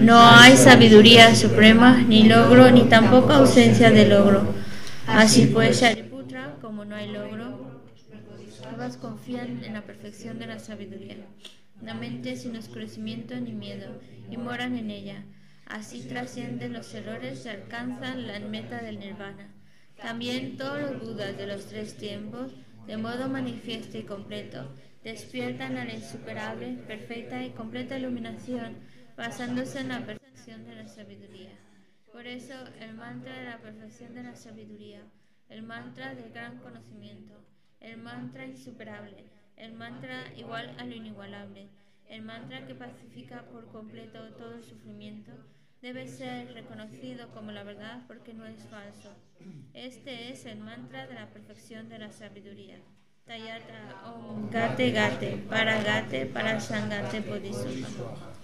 No hay sabiduría suprema, ni logro, ni tampoco ausencia de logro. Así pues, Shariputra, como no hay logro, ambas confían en la perfección de la sabiduría. La mente sin oscurecimiento ni miedo, y moran en ella. Así trascienden los errores y alcanzan la meta del nirvana. También todos los budas de los tres tiempos, de modo manifiesto y completo, despiertan a la insuperable, perfecta y completa iluminación, basándose en la perfección de la sabiduría. Por eso, el mantra de la perfección de la sabiduría, el mantra del gran conocimiento, el mantra insuperable, el mantra igual a lo inigualable, el mantra que pacifica por completo todo el sufrimiento, debe ser reconocido como la verdad porque no es falso. Este es el mantra de la perfección de la sabiduría. Tayata Om Gate Gate, para Gate, para Sangate Bodhisattva.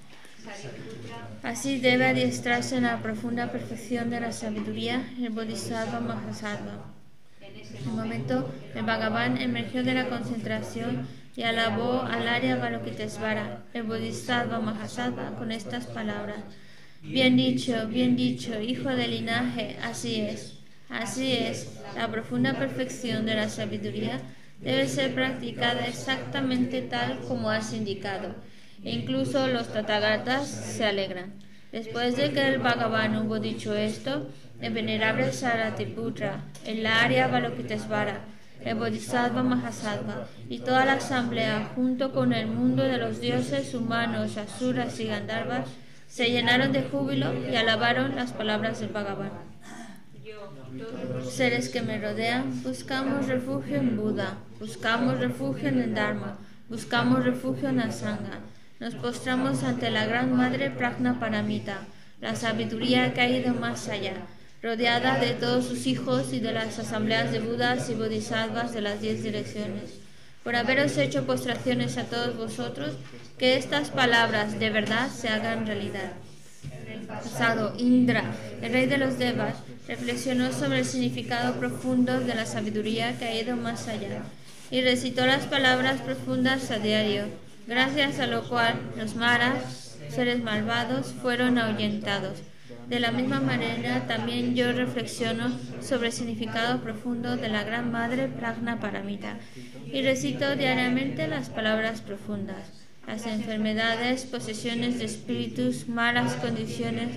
Así debe adiestrarse en la profunda perfección de la sabiduría el Bodhisattva Mahasattva. En un momento, el Bhagavan emergió de la concentración y alabó al Arya Balokitesvara, el Bodhisattva Mahasattva, con estas palabras. Bien dicho, bien dicho, hijo del linaje, así es. Así es, la profunda perfección de la sabiduría debe ser practicada exactamente tal como has indicado. E incluso los tatagatas se alegran. Después de que el Bhagavan hubo dicho esto, el venerable Saratiputra, el Arya Balokitesvara, el Bodhisattva Mahasattva y toda la asamblea, junto con el mundo de los dioses humanos, asuras y gandharvas, se llenaron de júbilo y alabaron las palabras del Bhagavan. Seres que me rodean, buscamos refugio en Buda, buscamos refugio en el Dharma, buscamos refugio en la Sangha. Nos postramos ante la Gran Madre Prajna Paramita, la sabiduría que ha ido más allá, rodeada de todos sus hijos y de las asambleas de Budas y Bodhisattvas de las diez direcciones. Por haberos hecho postraciones a todos vosotros, que estas palabras de verdad se hagan realidad. Pasado, Indra, el rey de los Devas, reflexionó sobre el significado profundo de la sabiduría que ha ido más allá y recitó las palabras profundas a diario gracias a lo cual los maras, seres malvados, fueron ahuyentados. De la misma manera, también yo reflexiono sobre el significado profundo de la Gran Madre Pragna Paramita y recito diariamente las palabras profundas. Las enfermedades, posesiones de espíritus, malas condiciones,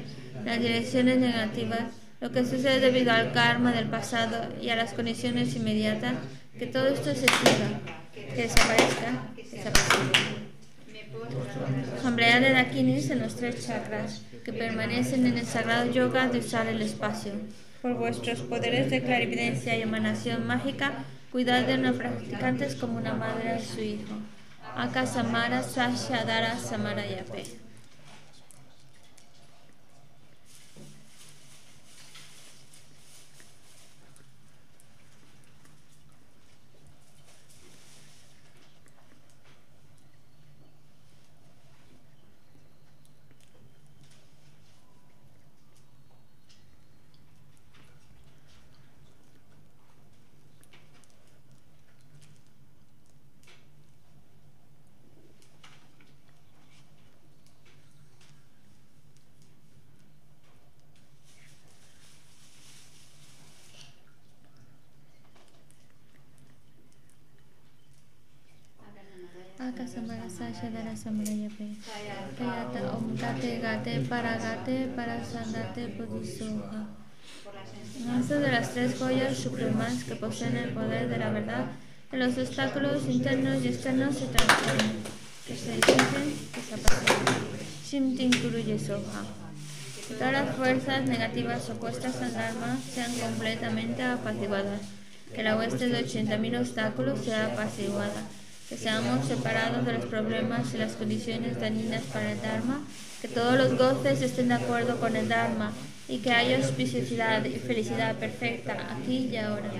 las direcciones negativas, lo que sucede debido al karma del pasado y a las condiciones inmediatas, que todo esto se siga, que desaparezca, desaparezca. Asamblea de Dakinis en los tres chakras, que permanecen en el sagrado yoga de usar el espacio. Por vuestros poderes de clarividencia y emanación mágica, cuidad de los practicantes como una madre a su hijo. Aka Samara Sashadara Samarayape. Akasamara Sashadara Samarayape. Kayata Om Gate Gate para Gate para Sandate Bodhisoha. Lanza de las tres joyas supremas que poseen el poder de la verdad, que los obstáculos internos y externos se transformen, que se disipen, que se apaciguen. Shimtin Kuruye Soha. Todas las fuerzas negativas opuestas al Dharma sean completamente apaciguadas, que la hueste de 80.000 obstáculos sea apaciguada que seamos separados de los problemas y las condiciones dañinas para el Dharma, que todos los goces estén de acuerdo con el Dharma y que haya auspiciosidad y felicidad perfecta aquí y ahora.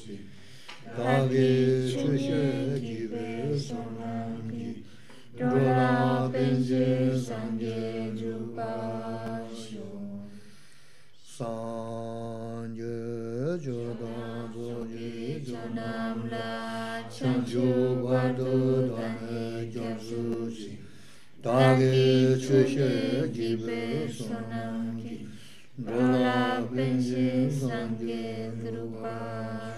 chi ta ge chu she gi be san lam gi do la pen je san ge ju pa shu san ge jo da zo gi jo nam la chan ju wa do da ne jo su chi ta ge chu she gi be san lam gi do la pen je san ge ju pa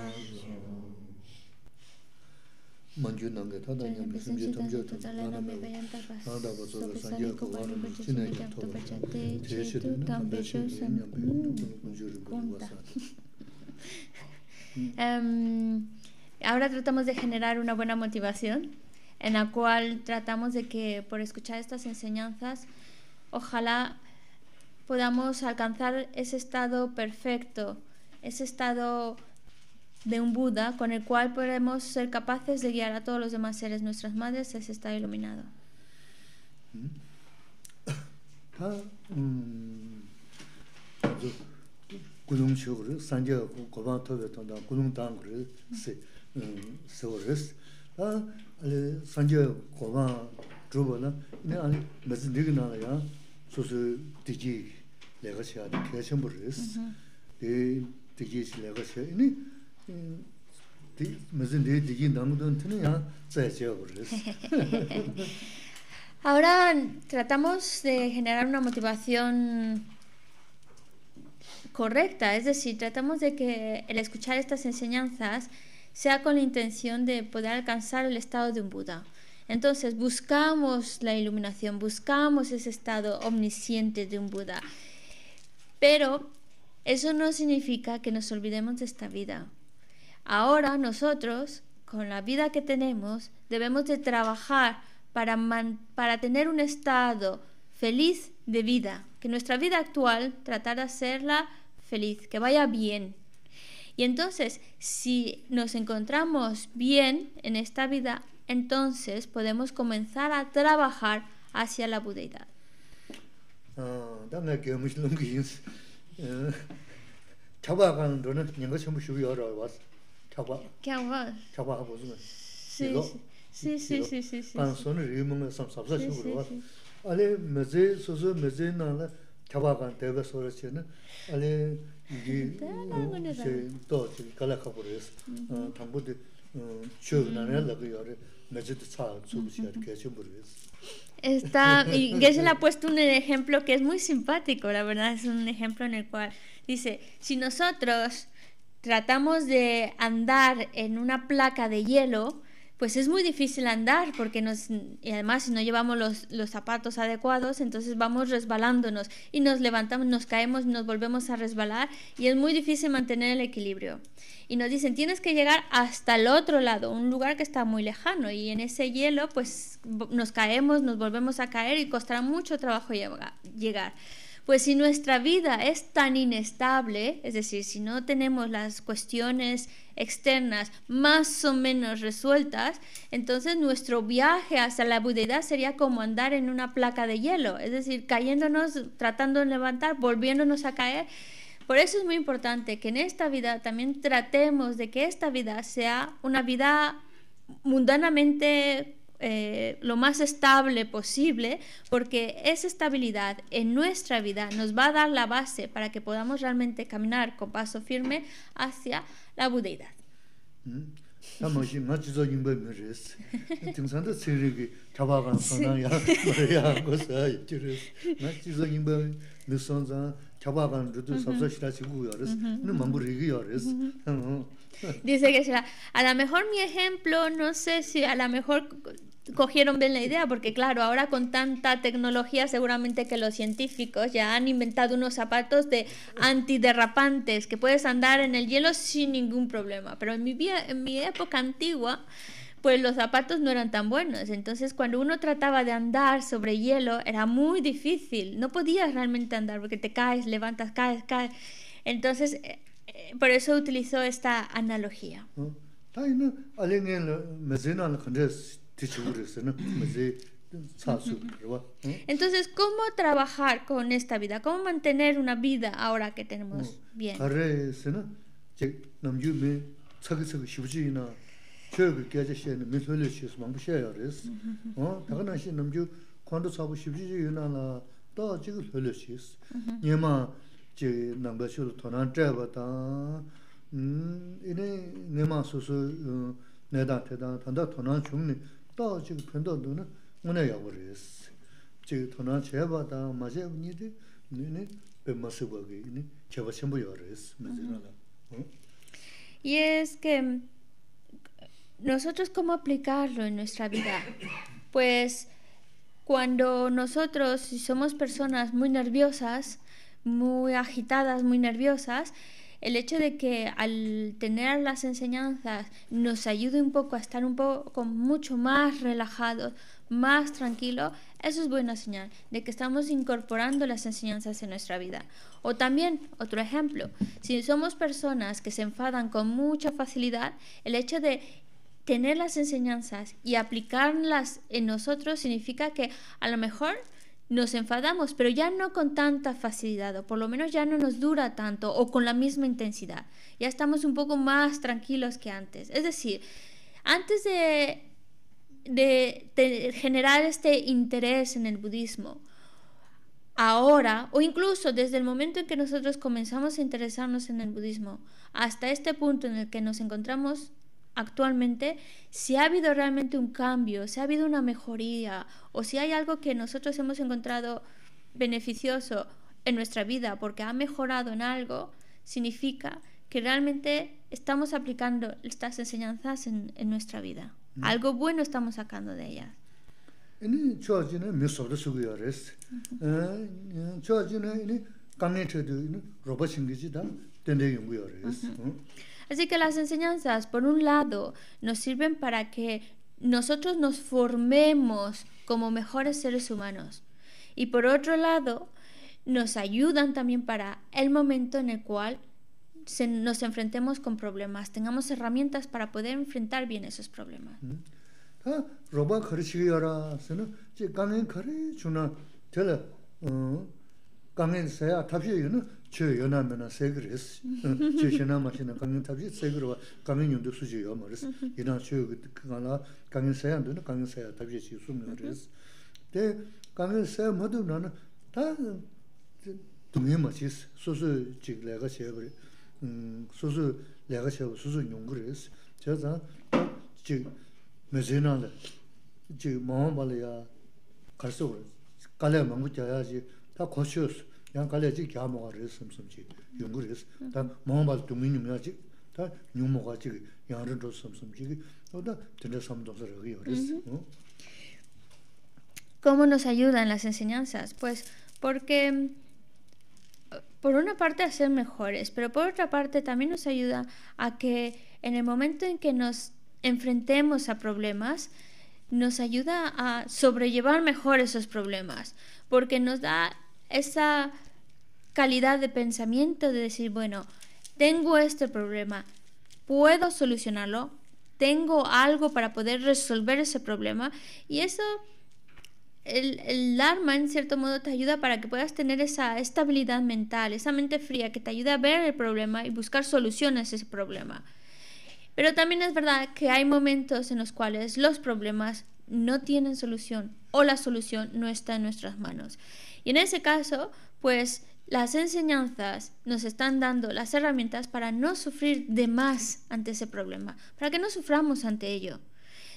manju nange tada nyambe simje tamjo tamjo nanda nanda bazo da sanje ko wano chine ya to te shi de ri wasa Em, ahora tratamos de generar una buena motivación en la cual tratamos de que por escuchar estas enseñanzas, ojalá podamos alcanzar ese estado perfecto, ese estado de un Buda con el cual podemos ser capaces de guiar a todos los demás seres, nuestras madres, a ese estado iluminado. um Ahora tratamos de generar una motivación correcta, es decir, tratamos de que el escuchar estas enseñanzas sea con la intención de poder alcanzar el estado de un Buda. Entonces buscamos la iluminación, buscamos ese estado omnisciente de un Buda. Pero eso no significa que nos olvidemos de esta vida. Ahora nosotros, con la vida que tenemos, debemos de trabajar para, para tener un estado feliz de vida, que nuestra vida actual tratar de hacerla feliz, que vaya bien. Y entonces, si nos encontramos bien en esta vida, entonces podemos comenzar a trabajar hacia la budeidad chakwa. Chakwa. Chakwa hapo zume silo si si si si si kan son ri mung sam sab sa shu ro ale meze so so meze na la chakwa kan de ba so ra che ale gi se to chi kala kha por es tam bu de chu na ne la gi ore meze de sa su mm-hmm. bu che ke che Está, y Gessel ha puesto un ejemplo que es muy simpático, la verdad, es un ejemplo en el cual dice, si nosotros tratamos de andar en una placa de hielo, pues es muy difícil andar porque nos y además si no llevamos los, los zapatos adecuados entonces vamos resbalándonos y nos levantamos nos caemos nos volvemos a resbalar y es muy difícil mantener el equilibrio. Y nos dicen tienes que llegar hasta el otro lado un lugar que está muy lejano y en ese hielo pues nos caemos nos volvemos a caer y costará mucho trabajo llega- llegar pues si nuestra vida es tan inestable, es decir, si no tenemos las cuestiones externas más o menos resueltas, entonces nuestro viaje hacia la budeidad sería como andar en una placa de hielo, es decir, cayéndonos, tratando de levantar, volviéndonos a caer. Por eso es muy importante que en esta vida también tratemos de que esta vida sea una vida mundanamente eh, lo más estable posible, porque esa estabilidad en nuestra vida nos va a dar la base para que podamos realmente caminar con paso firme hacia la budeidad. Dice que será, a lo mejor mi ejemplo, no sé si a lo mejor cogieron bien la idea, porque claro, ahora con tanta tecnología seguramente que los científicos ya han inventado unos zapatos de antiderrapantes, que puedes andar en el hielo sin ningún problema. Pero en mi, en mi época antigua, pues los zapatos no eran tan buenos. Entonces, cuando uno trataba de andar sobre hielo, era muy difícil. No podías realmente andar porque te caes, levantas, caes, caes. Entonces, eh, por eso utilizó esta analogía. Entonces, ¿cómo trabajar con esta vida? ¿Cómo mantener una vida ahora que tenemos bien? 음이 chi nangba shulu tonan chayba tang, ini nima susu nedan tedan tanda tonan chungni, taa chigi pendo duna nguna yagu resi. Chigi tonan chayba tang, ma chayba nidi, ini pe masiba gi, ini chayba chenpo yagu resi, Y es que nosotros cómo aplicarlo en nuestra vida, pues cuando nosotros, si somos personas muy nerviosas, muy agitadas, muy nerviosas, el hecho de que al tener las enseñanzas nos ayude un poco a estar un poco mucho más relajados, más tranquilos, eso es buena señal de que estamos incorporando las enseñanzas en nuestra vida. O también, otro ejemplo, si somos personas que se enfadan con mucha facilidad, el hecho de tener las enseñanzas y aplicarlas en nosotros significa que a lo mejor nos enfadamos, pero ya no con tanta facilidad, o por lo menos ya no nos dura tanto, o con la misma intensidad. Ya estamos un poco más tranquilos que antes. Es decir, antes de, generar este interés en el budismo, ahora, o incluso desde el momento en que nosotros comenzamos a interesarnos en el budismo, hasta este punto en el que nos encontramos actualmente, si ha habido realmente un cambio, si ha habido una mejoría o si hay algo que nosotros hemos encontrado beneficioso en nuestra vida porque ha mejorado en algo, significa que realmente estamos aplicando estas enseñanzas en, en nuestra vida. Mm. Algo bueno estamos sacando de ellas. Así que las enseñanzas, por un lado, nos sirven para que nosotros nos formemos como mejores seres humanos. Y por otro lado, nos ayudan también para el momento en el cual nos enfrentemos con problemas, tengamos herramientas para poder enfrentar bien esos problemas. 강엔 세야 탑지에는 저 연하면은 세그레스 저 신나마시는 강엔 탑지 세그로 강엔 연도 수지요 말스 이런 저 그거나 강엔 세야 되는 강엔 세야 탑지 지 숨는 그레스 데 강엔 세 모두 나는 다 동해 마치스. 소소 지글레가 세그레 음 소소 내가 세고 소소 용그레스 저자 지 메제나데 지 마음발이야. 갈수 갈래 망고 자야지. Nyum yā chī tā nyum mōgā chī yāng rē rō sīm sīm chī o tā tēnē sām tōng sā rē gī yō rē sī ¿Cómo nos ayudan las enseñanzas? Pues porque por una parte a ser mejores, pero por otra parte también nos ayuda a que en el momento en que nos enfrentemos a problemas, nos ayuda a sobrellevar mejor esos problemas, porque nos da esa calidad de pensamiento de decir, bueno, tengo este problema, puedo solucionarlo, tengo algo para poder resolver ese problema y eso, el, el Dharma en cierto modo te ayuda para que puedas tener esa estabilidad mental, esa mente fría que te ayuda a ver el problema y buscar soluciones a ese problema. Pero también es verdad que hay momentos en los cuales los problemas no tienen solución o la solución no está en nuestras manos. Y en ese caso, pues las enseñanzas nos están dando las herramientas para no sufrir de más ante ese problema, para que no suframos ante ello.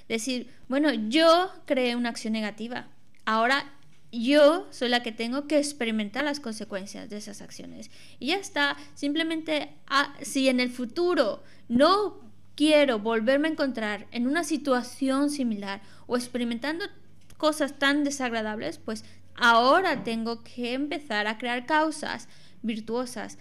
Decir, bueno, yo creé una acción negativa, ahora yo soy la que tengo que experimentar las consecuencias de esas acciones. Y ya está, simplemente ah, si en el futuro no quiero volverme a encontrar en una situación similar o experimentando cosas tan desagradables, pues ahora tengo que empezar a crear causas virtuosas,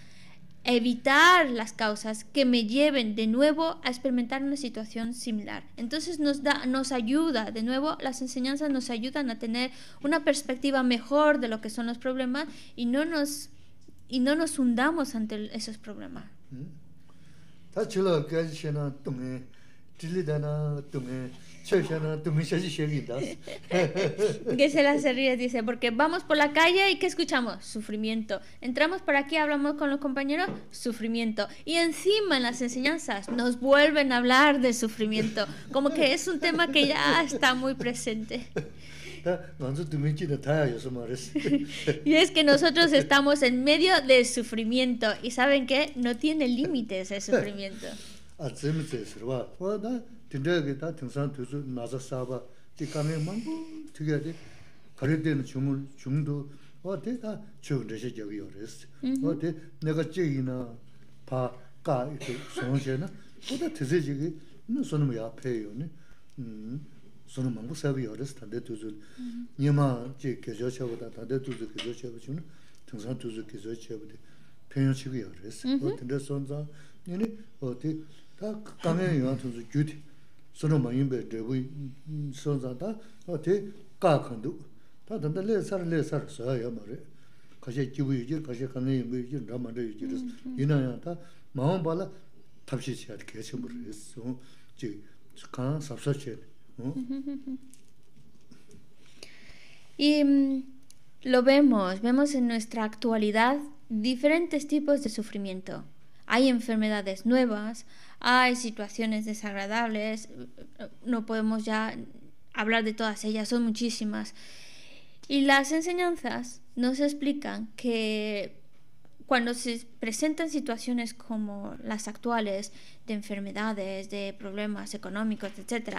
evitar las causas que me lleven de nuevo a experimentar una situación similar. Entonces nos da nos ayuda, de nuevo las enseñanzas nos ayudan a tener una perspectiva mejor de lo que son los problemas y no nos y no nos hundamos ante esos problemas. ¿Mm? Que se la se ríe, dice, porque vamos por la calle y ¿qué escuchamos? Sufrimiento. Entramos por aquí, hablamos con los compañeros, sufrimiento. Y encima en las enseñanzas nos vuelven a hablar de sufrimiento, como que es un tema que ya está muy presente. y es que nosotros estamos en medio de sufrimiento y saben que no tiene límites el sufrimiento. 딘데게 다 등산 두수 나서 사바 디카메 망부 튀게데 가르데는 중물 중도 어때 다 저그듯이 저기 요레스 어때 내가 찌이나 바가 이렇게 소원제나 보다 드세지기 너 손을 앞에요네 음 손을 망부 사비 요레스 다데 두수 니마 제 계좌차보다 다데 두수 계좌차보 주는 등산 두수 계좌차보다 표현치고 요레스 어때 손자 니네 어때 다 강에 요한 두수 규디 ma yujir yujir sabsa Y mm, lo vemos, vemos en nuestra actualidad diferentes tipos de sufrimiento. Hay enfermedades nuevas, hay situaciones desagradables, no podemos ya hablar de todas ellas, son muchísimas. Y las enseñanzas nos explican que cuando se presentan situaciones como las actuales, de enfermedades, de problemas económicos, etc.,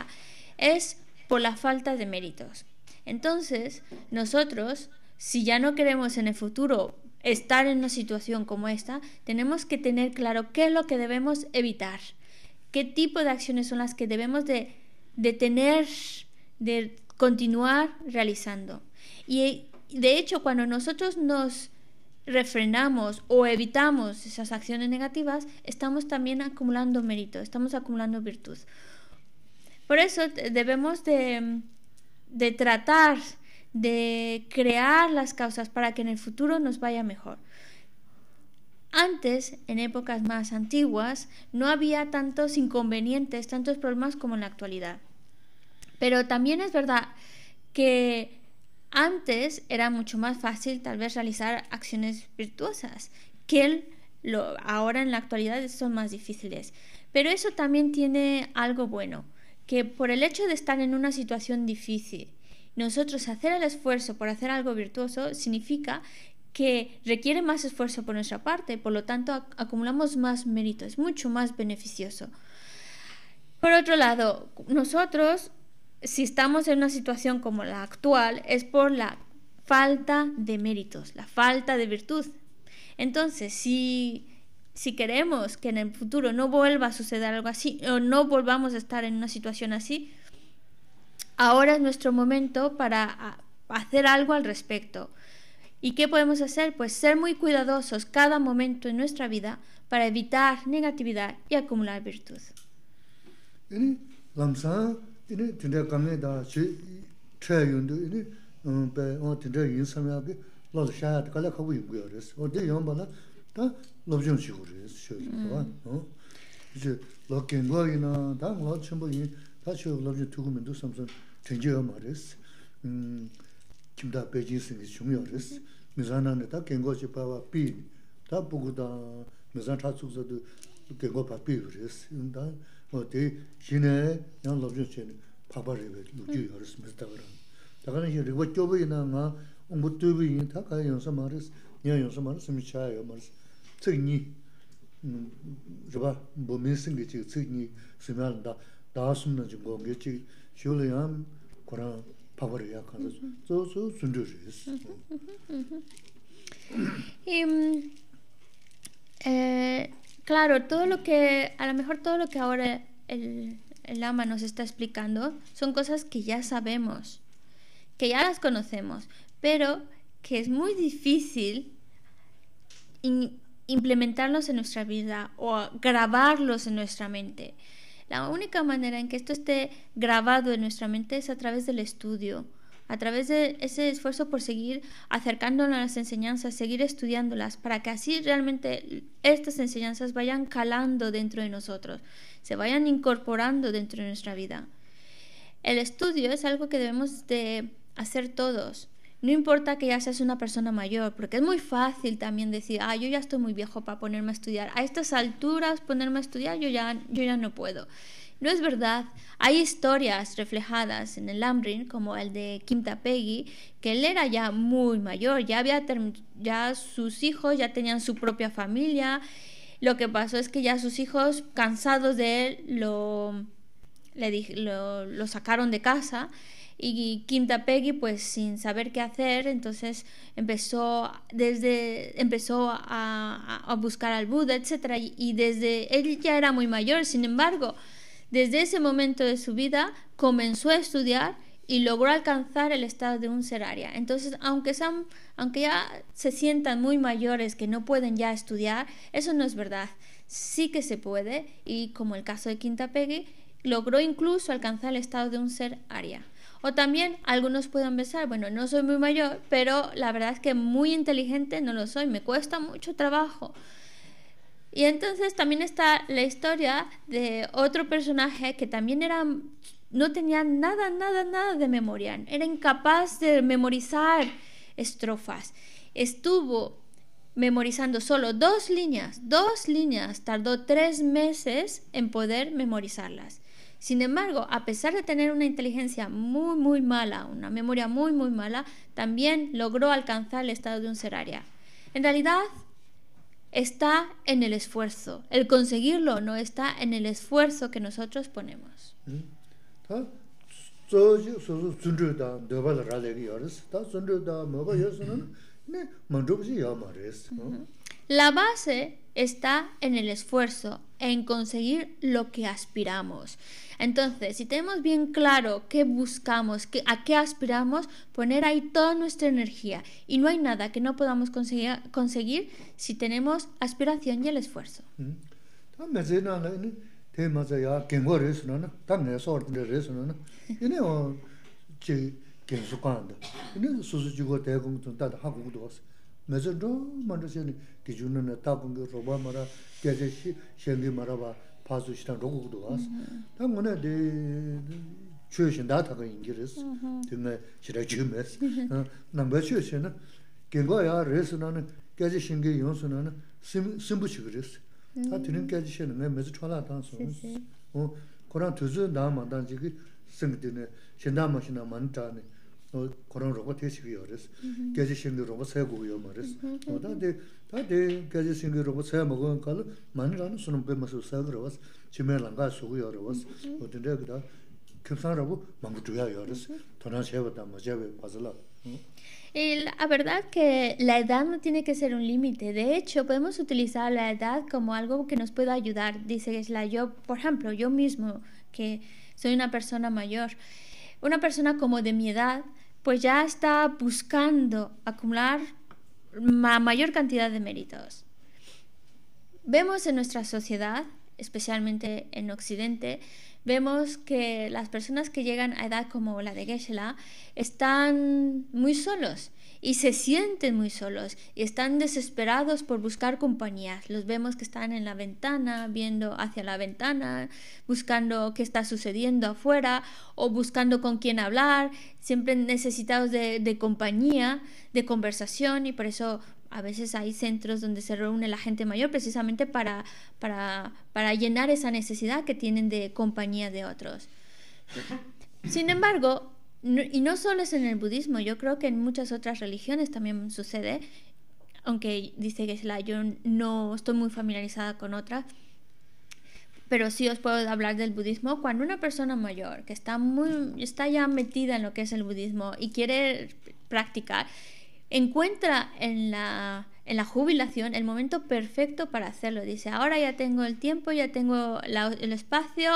es por la falta de méritos. Entonces, nosotros, si ya no queremos en el futuro estar en una situación como esta, tenemos que tener claro qué es lo que debemos evitar, qué tipo de acciones son las que debemos de, de de continuar realizando. Y de hecho, cuando nosotros nos refrenamos o evitamos esas acciones negativas, estamos también acumulando mérito, estamos acumulando virtud. Por eso debemos de, tratar de crear las causas para que en el futuro nos vaya mejor. Antes, en épocas más antiguas, no había tantos inconvenientes, tantos problemas como en la actualidad. Pero también es verdad que antes era mucho más fácil tal vez realizar acciones virtuosas que ahora en la actualidad son más difíciles. Pero eso también tiene algo bueno que por el hecho de estar en una situación difícil, nosotros hacer el esfuerzo por hacer algo virtuoso significa que requiere más esfuerzo por nuestra parte, por lo tanto acumulamos más mérito, es mucho más beneficioso. Por otro lado, nosotros, si estamos en una situación como la actual, es por la falta de méritos, la falta de virtud. Entonces, si si queremos que en el futuro no vuelva a suceder algo así o no volvamos a estar en una situación así, ahora es nuestro momento para hacer algo al respecto. ¿Y qué podemos hacer? Pues ser muy cuidadosos cada momento en nuestra vida para evitar negatividad y acumular virtud. 다 로브존 시고르 쇼르와 어 이제 로켄고이나 다 로천보이 다 쇼 로브존 투구면도 삼선 전제어 말했어 음 김다 베지스는 중요했어 미자나네 다 겐고지 바와 비다 보고다 미자 차츠서도 겐고 바비 그랬어 인다 어디 신에 양 로브존 chen 파바르베 루지 열었어 미스다 그런 다가는 이제 리고 쪼보이나 나 옹부뚜비 다 가요 연서 말했어 냐 연서 말했어 미차요 말했어 tsik nyi riba mbu min singi chik tsik nyi simyal da daa sumna chik y eh, claro todo lo que a lo mejor todo lo que ahora el, el ama nos está explicando son cosas que ya sabemos, que ya las conocemos, pero que es muy difícil implementarlos en nuestra vida o grabarlos en nuestra mente. La única manera en que esto esté grabado en nuestra mente es a través del estudio, a través de ese esfuerzo por seguir acercándonos a las enseñanzas, seguir estudiándolas, para que así realmente estas enseñanzas vayan calando dentro de nosotros, se vayan incorporando dentro de nuestra vida. El estudio es algo que debemos de hacer todos. No importa que ya seas una persona mayor, porque es muy fácil también decir, ah, yo ya estoy muy viejo para ponerme a estudiar. A estas alturas ponerme a estudiar yo ya, yo ya no puedo. No es verdad. Hay historias reflejadas en el Lamrin, como el de Kim Tapegi, que él era ya muy mayor, ya había ya sus hijos ya tenían su propia familia. Lo que pasó es que ya sus hijos, cansados de él, le, lo sacaron de casa y Quinta Peggy pues sin saber qué hacer entonces empezó desde empezó a, buscar al Buda etcétera y desde él ya era muy mayor sin embargo desde ese momento de su vida comenzó a estudiar y logró alcanzar el estado de un ser aria. Entonces, aunque, sean, aunque ya se sientan muy mayores que no pueden ya estudiar, eso no es verdad. Sí que se puede y como el caso de Quinta Peggy, logró incluso alcanzar el estado de un ser aria. O también algunos pueden pensar, bueno, no soy muy mayor, pero la verdad es que muy inteligente no lo soy, me cuesta mucho trabajo. Y entonces también está la historia de otro personaje que también era no tenía nada, nada, nada de memoria, era incapaz de memorizar estrofas. Estuvo memorizando solo dos líneas, dos líneas, tardó tres meses en poder memorizarlas. Sin embargo, a pesar de tener una inteligencia muy, muy mala, una memoria muy, muy mala, también logró alcanzar el estado de un seraria. En realidad, está en el esfuerzo. El conseguirlo no está en el esfuerzo que nosotros ponemos. La base está en el esfuerzo, en conseguir lo que aspiramos. Entonces, si tenemos bien claro qué buscamos, qué, a qué aspiramos, poner ahí toda nuestra energía. Y no hay nada que no podamos conseguir, conseguir si tenemos aspiración y el esfuerzo. mezo dhru mandru sheni gijunu na takungi roba mara gyaze shengi mara ba pasu shitan rogu kudu waas ta ngone de chuyo shen daa taka ingi res dime shira chiyo mes nangba chuyo shen na gengo yaa res na na gyaze shengi yonsu na na simbu chigo res ta tinin gyaze shen nga mezo chwala taan su koran tuzu daa mandan chigi singi dine shen daa mashina mani taa 그런 두즈 나만단 지기 생기네. 신다마시나 만다네. 어 그런 로봇 대식이 그랬어. 깨지 신기 로봇 세고요 말했어. 어 다데 다데 깨지 신기 로봇 세 먹은 걸 만이라는 수는 빼면서 사그러was 지면랑가 수고요러was 어딘데 그다 급상라고 망부주야 요러스 도나 세웠다 뭐제베 빠질라 Y la verdad que la edad no tiene que ser un límite. De hecho, podemos utilizar la edad como algo que nos pueda ayudar. Dice Gesla, yo, por ejemplo, yo mismo, que soy una persona mayor, una persona como de mi edad, pues ya está buscando acumular la mayor cantidad de méritos. Vemos en nuestra sociedad, especialmente en Occidente, vemos que las personas que llegan a edad como la de Geshe-la están muy solos y se sienten muy solos y están desesperados por buscar compañías. Los vemos que están en la ventana, viendo hacia la ventana, buscando qué está sucediendo afuera o buscando con quién hablar, siempre necesitados de, de compañía, de conversación y por eso a veces hay centros donde se reúne la gente mayor precisamente para, para, para llenar esa necesidad que tienen de compañía de otros. Sin embargo, y no solo es en el budismo, yo creo que en muchas otras religiones también sucede, aunque dice que la, yo no estoy muy familiarizada con otras, pero sí os puedo hablar del budismo. Cuando una persona mayor que está, muy, está ya metida en lo que es el budismo y quiere practicar, encuentra en, la, en la jubilación el momento perfecto para hacerlo. Dice, ahora ya tengo el tiempo, ya tengo el espacio,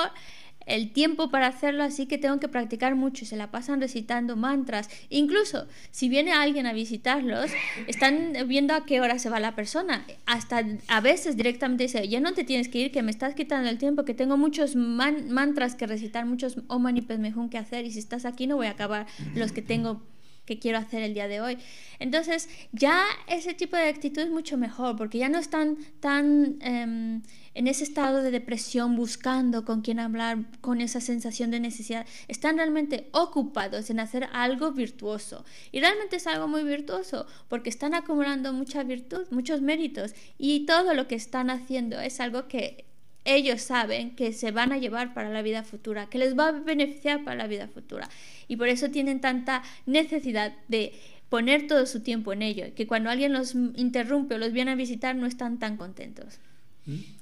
el tiempo para hacerlo, así que tengo que practicar mucho. Se la pasan recitando mantras. Incluso si viene alguien a visitarlos, están viendo a qué hora se va la persona. Hasta a veces directamente dice, ya no te tienes que ir, que me estás quitando el tiempo, que tengo muchos mantras que recitar, muchos Om Mani Padme que hacer, y si estás aquí no voy a acabar los que tengo que quiero hacer el día de hoy. Entonces, ya ese tipo de actitud es mucho mejor, porque ya no están tan em, en ese estado de depresión buscando con quién hablar, con esa sensación de necesidad. Están realmente ocupados en hacer algo virtuoso. Y realmente es algo muy virtuoso, porque están acumulando mucha virtud, muchos méritos, y todo lo que están haciendo es algo que ellos saben que se van a llevar para la vida futura, que les va a beneficiar para la vida futura. Y por eso tienen tanta necesidad de poner todo su tiempo en ello, que cuando alguien los interrumpe o los viene a visitar no están tan contentos. 드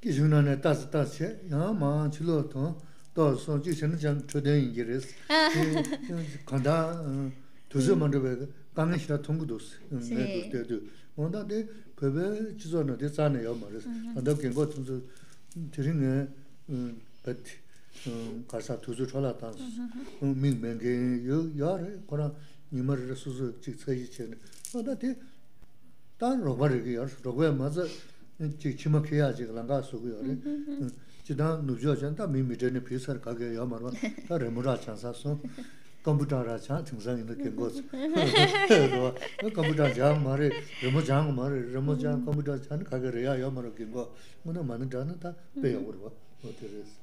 ki shungna ne tatsi tatsi yaa maa chilo tong to son chi shena chan choden ingi res kanda tuzo mandabay kange shira tongu dos onda de pepe chizo na de tsane yaa maa res kanda gengo tunzo tiri nge pati karsa tuzo chola tansi ming menge yaa re kora nima re suzo chik tsayi che onda de tan rogwa regi yaa rogwa yaa maa Mm-hmm, mm-hmm.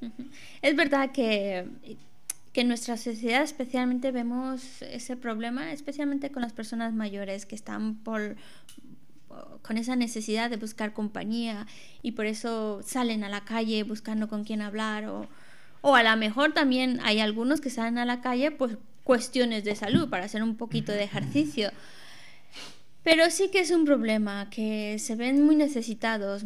Mm-hmm. Es verdad que que en nuestra sociedad especialmente vemos ese problema, especialmente con las personas mayores que están por con esa necesidad de buscar compañía y por eso salen a la calle buscando con quién hablar o o a lo mejor también hay algunos que salen a la calle pues cuestiones de salud para hacer un poquito de ejercicio. Pero sí que es un problema, que se ven muy necesitados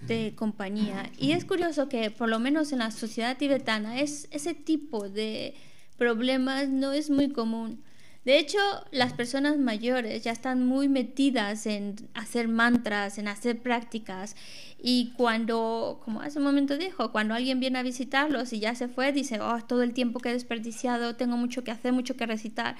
de compañía. Y es curioso que por lo menos en la sociedad tibetana es, ese tipo de problemas no es muy común. De hecho, las personas mayores ya están muy metidas en hacer mantras, en hacer prácticas. Y cuando, como hace un momento dijo, cuando alguien viene a visitarlos y ya se fue, dice, oh, todo el tiempo que he desperdiciado, tengo mucho que hacer, mucho que recitar.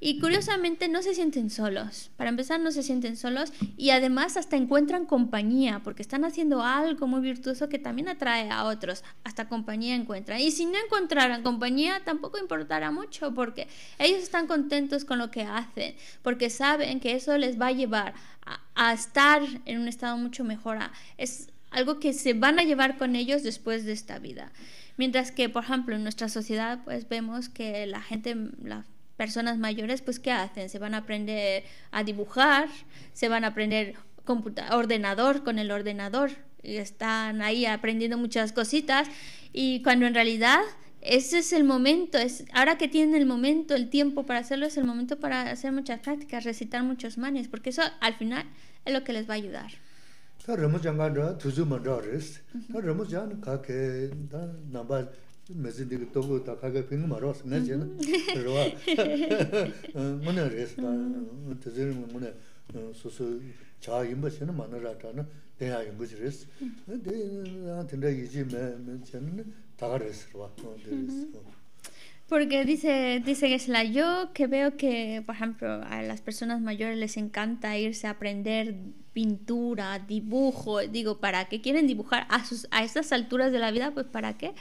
Y curiosamente no se sienten solos. Para empezar, no se sienten solos y además hasta encuentran compañía, porque están haciendo algo muy virtuoso que también atrae a otros. Hasta compañía encuentran. Y si no encontraran compañía, tampoco importará mucho, porque ellos están contentos con lo que hacen, porque saben que eso les va a llevar a, estar en un estado mucho mejor. es algo que se van a llevar con ellos después de esta vida. Mientras que, por ejemplo, en nuestra sociedad, pues vemos que la gente, la personas mayores, pues ¿qué hacen? Se van a aprender a dibujar, se van a aprender ordenador con el ordenador, y están ahí aprendiendo muchas cositas y cuando en realidad ese es el momento, es ahora que tienen el momento, el tiempo para hacerlo, es el momento para hacer muchas prácticas, recitar muchos manes, porque eso al final es lo que les va a ayudar. Mēsī dīgī tōgū tā kāgā pīngī mā rōs, ngā chī na, rōwa, mūne rēs tā, tēzī rī mūne sūsū chā yīmbā chī na mā nā rā tā na, dēyā yīmbā chī rēs, dē tīndā yī mē, na, tā kā rēs rōwa, dē rēs. Porque dice, dice Gesla, yo que veo que, por ejemplo, a las personas mayores les encanta irse a aprender pintura, dibujo, digo, ¿para qué quieren dibujar a, sus, a estas alturas de la vida? Pues ¿para qué?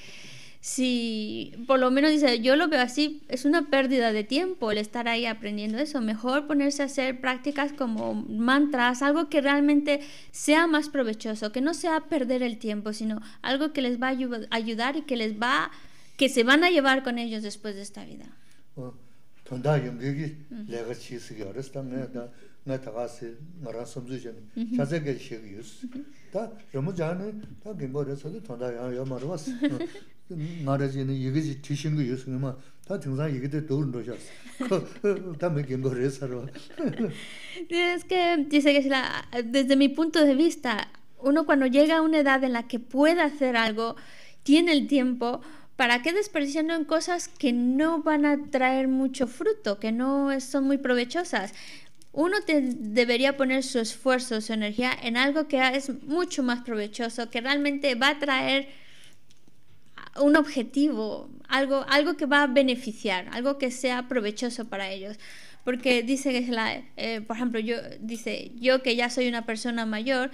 Si por lo menos dice, yo lo veo así, es una pérdida de tiempo el estar ahí aprendiendo eso. Mejor ponerse a hacer prácticas como mantras, algo que realmente sea más provechoso, que no sea perder el tiempo, sino algo que les va a ayudar y que les va, que se van a llevar con ellos después de esta vida. Es que dice que desde mi punto de vista, uno cuando llega a una edad en la que puede hacer algo, tiene el tiempo, ¿para qué desperdiciando en cosas que no van a traer mucho fruto, que no son muy provechosas? uno te- debería poner su esfuerzo, su energía en algo que es mucho más provechoso, que realmente va a traer un objetivo, algo, algo que va a beneficiar, algo que sea provechoso para ellos. Porque dice que la, eh, por ejemplo, yo dice yo que ya soy una persona mayor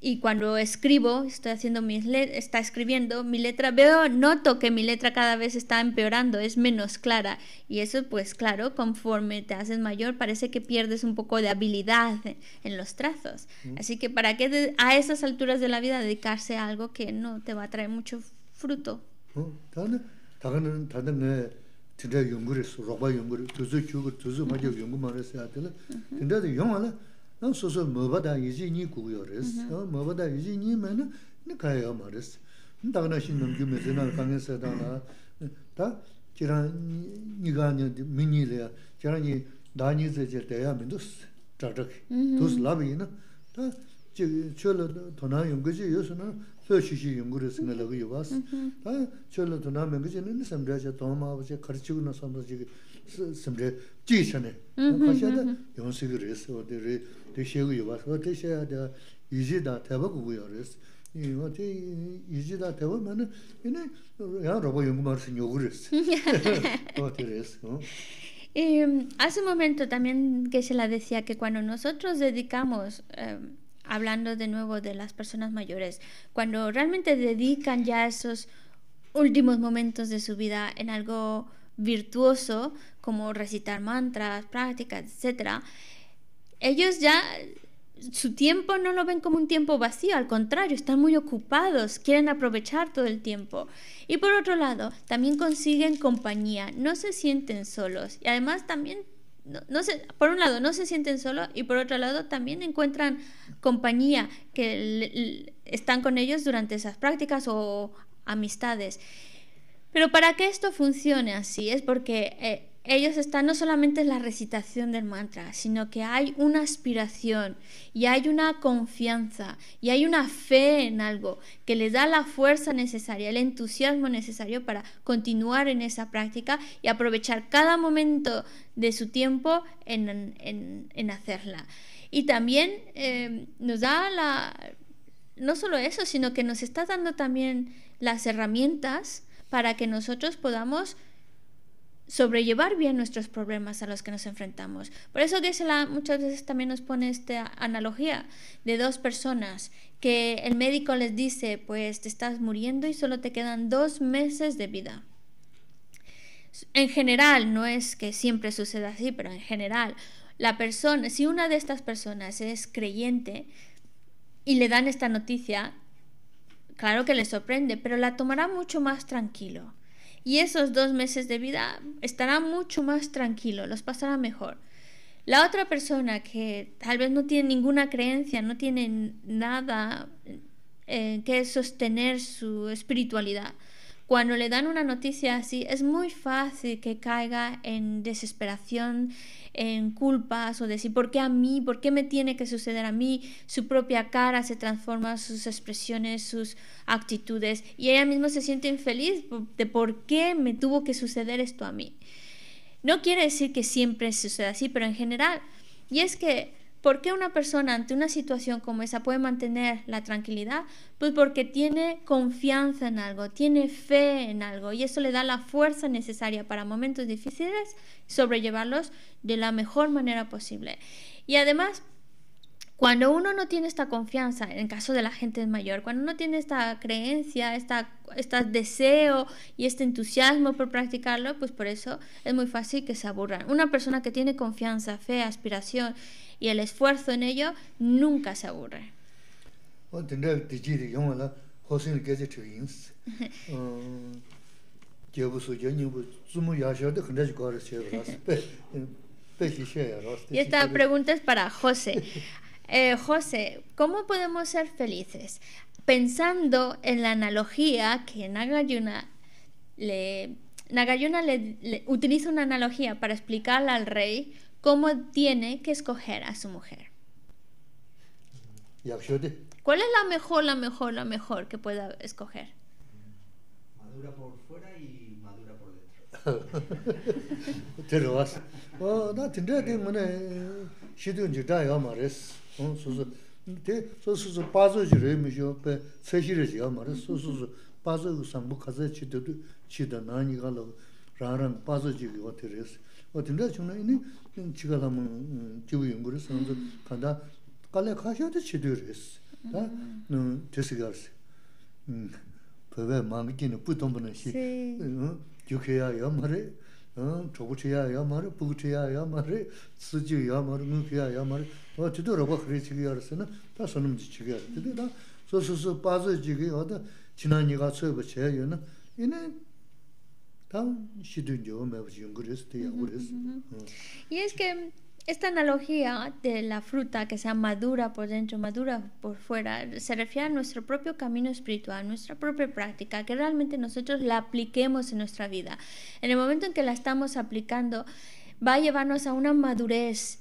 y cuando escribo, estoy haciendo mis let- está escribiendo mi letra, veo, noto que mi letra cada vez está empeorando, es menos clara y eso, pues claro, conforme te haces mayor parece que pierdes un poco de habilidad en los trazos. Así que para qué a esas alturas de la vida dedicarse a algo que no te va a traer mucho fruto. 어, 다는 다가는 다는 내 진짜 연구를 했어. 로바 연구를 두zu 주고 두zu 맞아 연구만 했어야 될. 근데도 영화는 난 소소 뭐보다 이제 니 구요레스. 어, 뭐보다 이제 니면은 네 가야 말했어. 다가나 신놈 규면서 강에서 다나 다 지난 니가 아니 미니래야. 지난이 나니즈 제 때야 민도스. 자적. 도스 라비나. 다 chōla tōnā yōnggōchī yōsō hace un momento también que se la decía que cuando nosotros dedicamos em, hablando de nuevo de las personas mayores, cuando realmente dedican ya esos últimos momentos de su vida en algo virtuoso, como recitar mantras, prácticas, etcétera, ellos ya su tiempo no lo ven como un tiempo vacío, al contrario, están muy ocupados, quieren aprovechar todo el tiempo. Y por otro lado, también consiguen compañía, no se sienten solos y además también no se, por un lado no se sienten solos y por otro lado también encuentran compañía que están con ellos durante esas prácticas o amistades. Pero para que esto funcione así es porque eh, ellos están no solamente en la recitación del mantra, sino que hay una aspiración y hay una confianza y hay una fe en algo que les da la fuerza necesaria, el entusiasmo necesario para continuar en esa práctica y aprovechar cada momento de su tiempo en, en- en hacerla. Y también eh, nos da la, no solo eso, sino que nos está dando también las herramientas para que nosotros podamos sobrellevar bien nuestros problemas a los que nos enfrentamos. Por eso Geshe-la muchas veces también nos pone esta analogía de dos personas que el médico les dice, pues te estás muriendo y solo te quedan dos meses de vida. En general, no es que siempre suceda así, pero en general, la persona, si una de estas personas es creyente y le dan esta noticia, claro que le sorprende, pero la tomará mucho más tranquilo. Y esos dos meses de vida estará mucho más tranquilo, los pasará mejor. La otra persona que tal vez no tiene ninguna creencia, no tiene nada eh, que sostener su espiritualidad, cuando le dan una noticia así, es muy fácil que caiga en desesperación, en culpas o decir, ¿por qué a mí? ¿Por qué me tiene que suceder a mí? Su propia cara se transforma, sus expresiones, sus actitudes, y ella misma se siente infeliz de por qué me tuvo que suceder esto a mí. No quiere decir que siempre suceda así, pero en general. Y es que, ¿por qué una persona ante una situación como esa puede mantener la tranquilidad? Pues porque tiene confianza en algo, tiene fe en algo y eso le da la fuerza necesaria para momentos difíciles sobrellevarlos de la mejor manera posible. Y además, cuando uno no tiene esta confianza, en caso de la gente mayor, cuando uno tiene esta creencia, esta, este deseo y este entusiasmo por practicarlo, pues por eso es muy fácil que se aburran. Una persona que tiene confianza, fe, aspiración y el esfuerzo en ello nunca se aburre. Y esta pregunta es para José. Eh, José, ¿cómo podemos ser felices? Pensando en la analogía que Nagarjuna le Nagayuna le, le, utiliza una analogía para explicarle al rey cómo tiene que escoger a su mujer. ¿Cuál es la mejor, la mejor, la mejor que pueda escoger? Madura por fuera y madura por dentro. Te lo hace. Oh, no, tendría que mané. Shidu en Jidá ya mares. Susu. Te, susu, pazo jiré, mi yo, pe, se jiré ya mares. so so so pa zo gu sang bu ka ze chi de chi da na ni ga lo ra ran pa zo ji ge wa te res o tin da chung na ini chi ga la mo ji wu yung gu res so ka da ka le ka sha de chi de res da no te si ga res 음 그게 망기는 부동분은 시 Sí. 응 교회야 야 말에 응 조부치야 야 말에 부부치야 야 말에 쓰지 야 말에 누구야 야 말에 어 뒤돌아봐 그래 지기 알았으나 다 손님 지기 알았다 소소소 빠져지기 어디 지난 이가 처버 제여는 이네 다 시든죠 매버지 그랬을 때야 그랬어 Y es que esta analogía de la fruta que sea madura por dentro, madura por fuera, se refiere a nuestro propio camino espiritual, nuestra propia práctica, que realmente nosotros la apliquemos en nuestra vida. En el momento en que la estamos aplicando, va a llevarnos a una madurez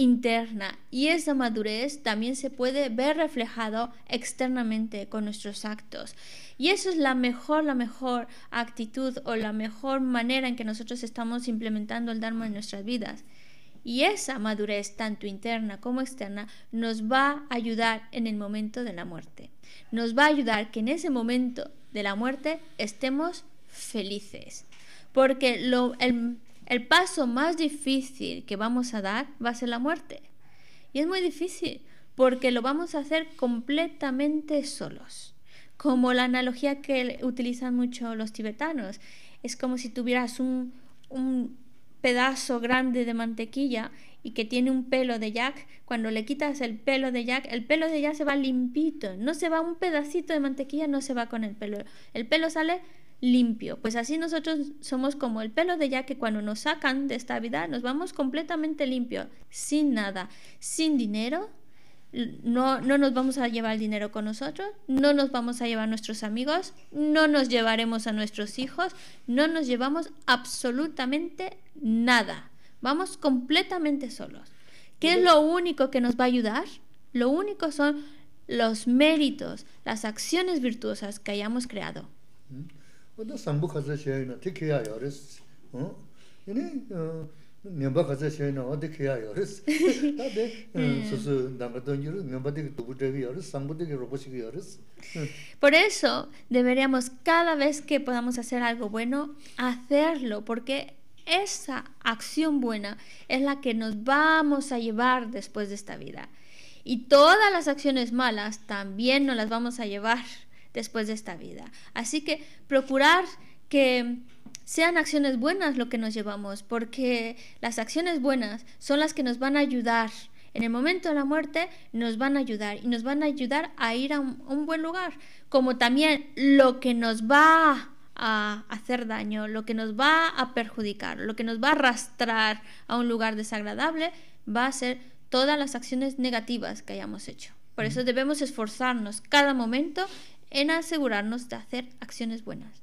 interna y esa madurez también se puede ver reflejado externamente con nuestros actos. Y eso es la mejor, la mejor actitud o la mejor manera en que nosotros estamos implementando el Dharma en nuestras vidas. Y esa madurez, tanto interna como externa, nos va a ayudar en el momento de la muerte. Nos va a ayudar que en ese momento de la muerte estemos felices. Porque lo, el, el paso más difícil que vamos a dar va a ser la muerte. Y es muy difícil porque lo vamos a hacer completamente solos. Como la analogía que utilizan mucho los tibetanos. Es como si tuvieras un, un pedazo grande de mantequilla y que tiene un pelo de Jack, cuando le quitas el pelo de Jack, el pelo de Jack se va limpito, no se va un pedacito de mantequilla, no se va con el pelo. El pelo sale limpio. Pues así nosotros somos como el pelo de Jack que cuando nos sacan de esta vida nos vamos completamente limpios, sin nada, sin dinero. No, no nos vamos a llevar el dinero con nosotros, no nos vamos a llevar a nuestros amigos, no nos llevaremos a nuestros hijos, no nos llevamos absolutamente nada. Vamos completamente solos. ¿Qué es lo único que nos va a ayudar? Lo único son los méritos, las acciones virtuosas que hayamos creado oda sambu kaza shaya na ti kiya yoris ini nyamba kaza shaya na oda kiya yoris tabi susu danga donjiru nyamba diki dubu degi yoris sambu diki robo shiki yoris Por eso deberíamos cada vez que podamos hacer algo bueno hacerlo porque esa acción buena es la que nos vamos a llevar después de esta vida. Y todas las acciones malas también nos las vamos a llevar después de esta vida. Así que procurar que sean acciones buenas lo que nos llevamos, porque las acciones buenas son las que nos van a ayudar. En el momento de la muerte nos van a ayudar y nos van a ayudar a ir a un, a un buen lugar, como también lo que nos va a hacer daño, lo que nos va a perjudicar, lo que nos va a arrastrar a un lugar desagradable, va a ser todas las acciones negativas que hayamos hecho. Por eso debemos esforzarnos cada momento en asegurarnos de hacer acciones buenas.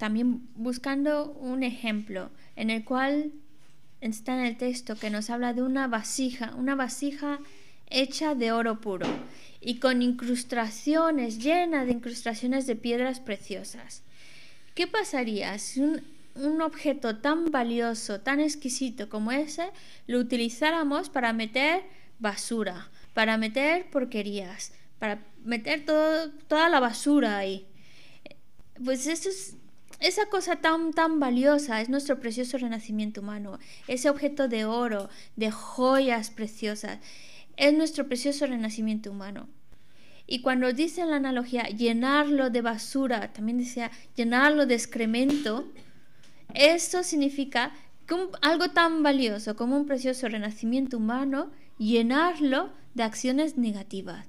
también buscando un ejemplo en el cual está en el texto que nos habla de una vasija, una vasija hecha de oro puro y con incrustaciones, llena de incrustaciones de piedras preciosas. ¿Qué pasaría si un, objeto tan valioso, tan exquisito como ese, lo utilizáramos para meter basura, para meter porquerías, para meter todo, toda la basura ahí? Pues eso es, esa cosa tan, tan valiosa es nuestro precioso renacimiento humano, ese objeto de oro, de joyas preciosas, es nuestro precioso renacimiento humano. Y cuando dice la analogía llenarlo de basura, también decía llenarlo de excremento, esto significa que algo tan valioso como un precioso renacimiento humano, llenarlo de acciones negativas,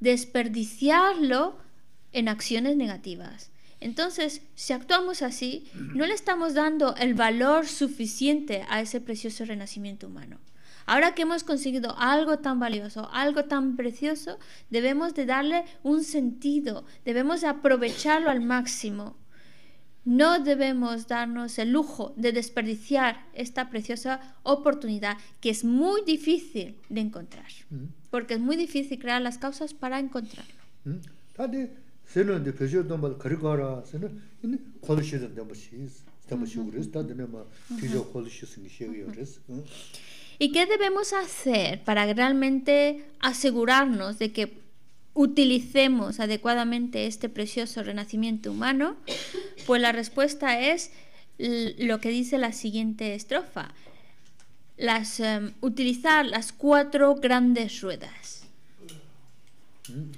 desperdiciarlo en acciones negativas. Entonces, si actuamos así, no le estamos dando el valor suficiente a ese precioso renacimiento humano. Ahora que hemos conseguido algo tan valioso, algo tan precioso, debemos de darle un sentido, debemos de aprovecharlo al máximo. No debemos darnos el lujo de desperdiciar esta preciosa oportunidad que es muy difícil de encontrar, 음. porque es muy difícil crear las causas para encontrarlo. 음. 다데 세는데 표시도 말 거리가라 세는 이네 콜시든 데모시 데모시 그래서 다데네 막 비저 콜시 승기 시그여스 ¿Y qué debemos hacer para realmente asegurarnos de que utilicemos adecuadamente este precioso renacimiento humano? Pues la respuesta es l- lo que dice la siguiente estrofa. Las, em, utilizar las cuatro grandes ruedas. 음.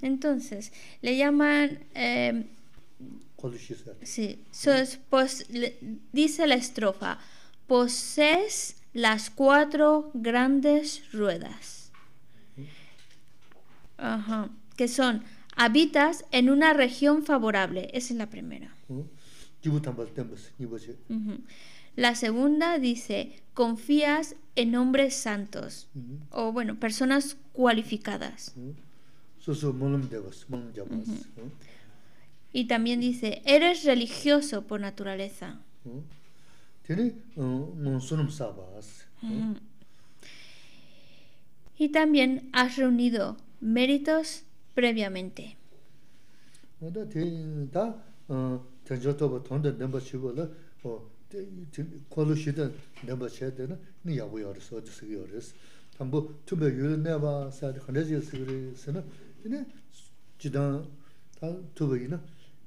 entonces, le llaman eh, sí, pos, le, dice la estrofa poses las cuatro grandes ruedas Ajá, que son habitas en una región favorable, esa es la primera la segunda dice, confías en hombres santos, o bueno, personas cualificadas. Y también dice, eres religioso por naturaleza. Y también has reunido méritos previamente. tenjo toba tonda denpa chigo la kwalu shida denpa che tena ni yabu yoris, oji sigi yoris. Tambu tumbe yuli neba saadi khandaji sigiri sena, ine jidan ta tuba ina,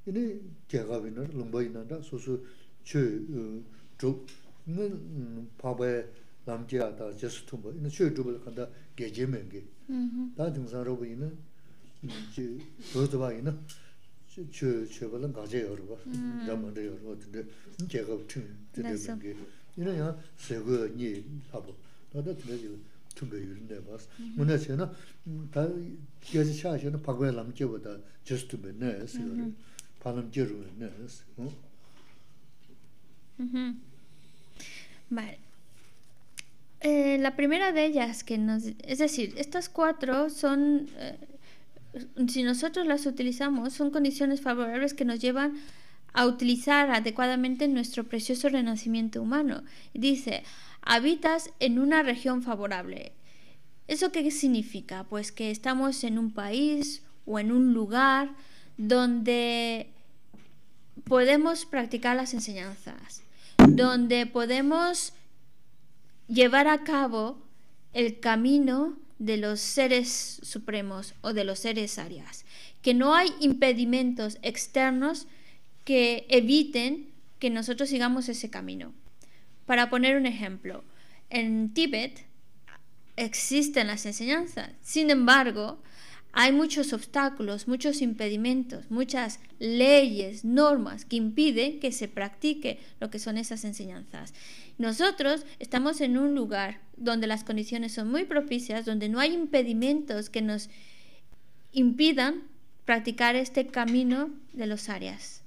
ine gyagabi ina, lungba ina da susu chu dhub, ina pabaya lamjiya da jesu tumba, ina chu dhubla khanda geje mengi. Ta tingsan rabu ina, dhubba ina, chöbalın gaje yorwa, damanda yorwa, tinde gegab tüm, tinde bengi. Yine ya sego ni habu, dada tinde tümbe yüründe bas. Muna sena, ta gezi çaşana pagwaya lam gebo da jes tümbe ne es yore, palam geruwe ne es. Vale. Eh, la primera de ellas que nos, es decir, estas cuatro son eh, si nosotros las utilizamos, son condiciones favorables que nos llevan a utilizar adecuadamente nuestro precioso renacimiento humano. Dice, habitas en una región favorable. ¿Eso qué significa? Pues que estamos en un país o en un lugar donde podemos practicar las enseñanzas, donde podemos llevar a cabo el camino de los seres supremos o de los seres arias, que no hay impedimentos externos que eviten que nosotros sigamos ese camino. Para poner un ejemplo, en Tíbet existen las enseñanzas, sin embargo, hay muchos obstáculos, muchos impedimentos, muchas leyes, normas que impiden que se practique lo que son esas enseñanzas. Nosotros estamos en un lugar donde las condiciones son muy propicias, donde no hay impedimentos que nos impidan practicar este camino de los áreas.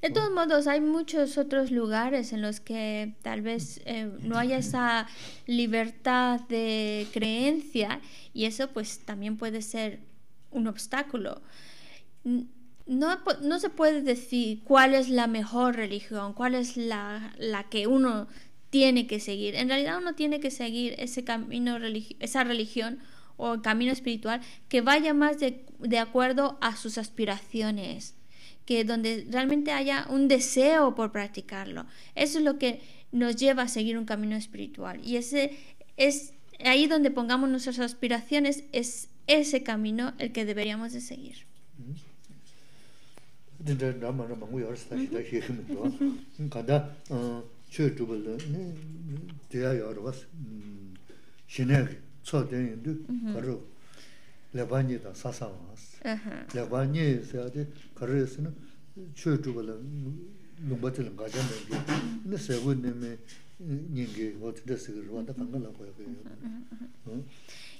De todos modos, hay muchos otros lugares en los que tal vez eh, no haya esa libertad de creencia y eso pues también puede ser un obstáculo. No, no se puede decir cuál es la mejor religión, cuál es la, la que uno tiene que seguir. En realidad uno tiene que seguir ese camino religi- esa religión o el camino espiritual que vaya más de, de acuerdo a sus aspiraciones, que donde realmente haya un deseo por practicarlo. Eso es lo que nos lleva a seguir un camino espiritual. Y ese es ahí donde pongamos nuestras aspiraciones, es ese camino el que deberíamos de seguir.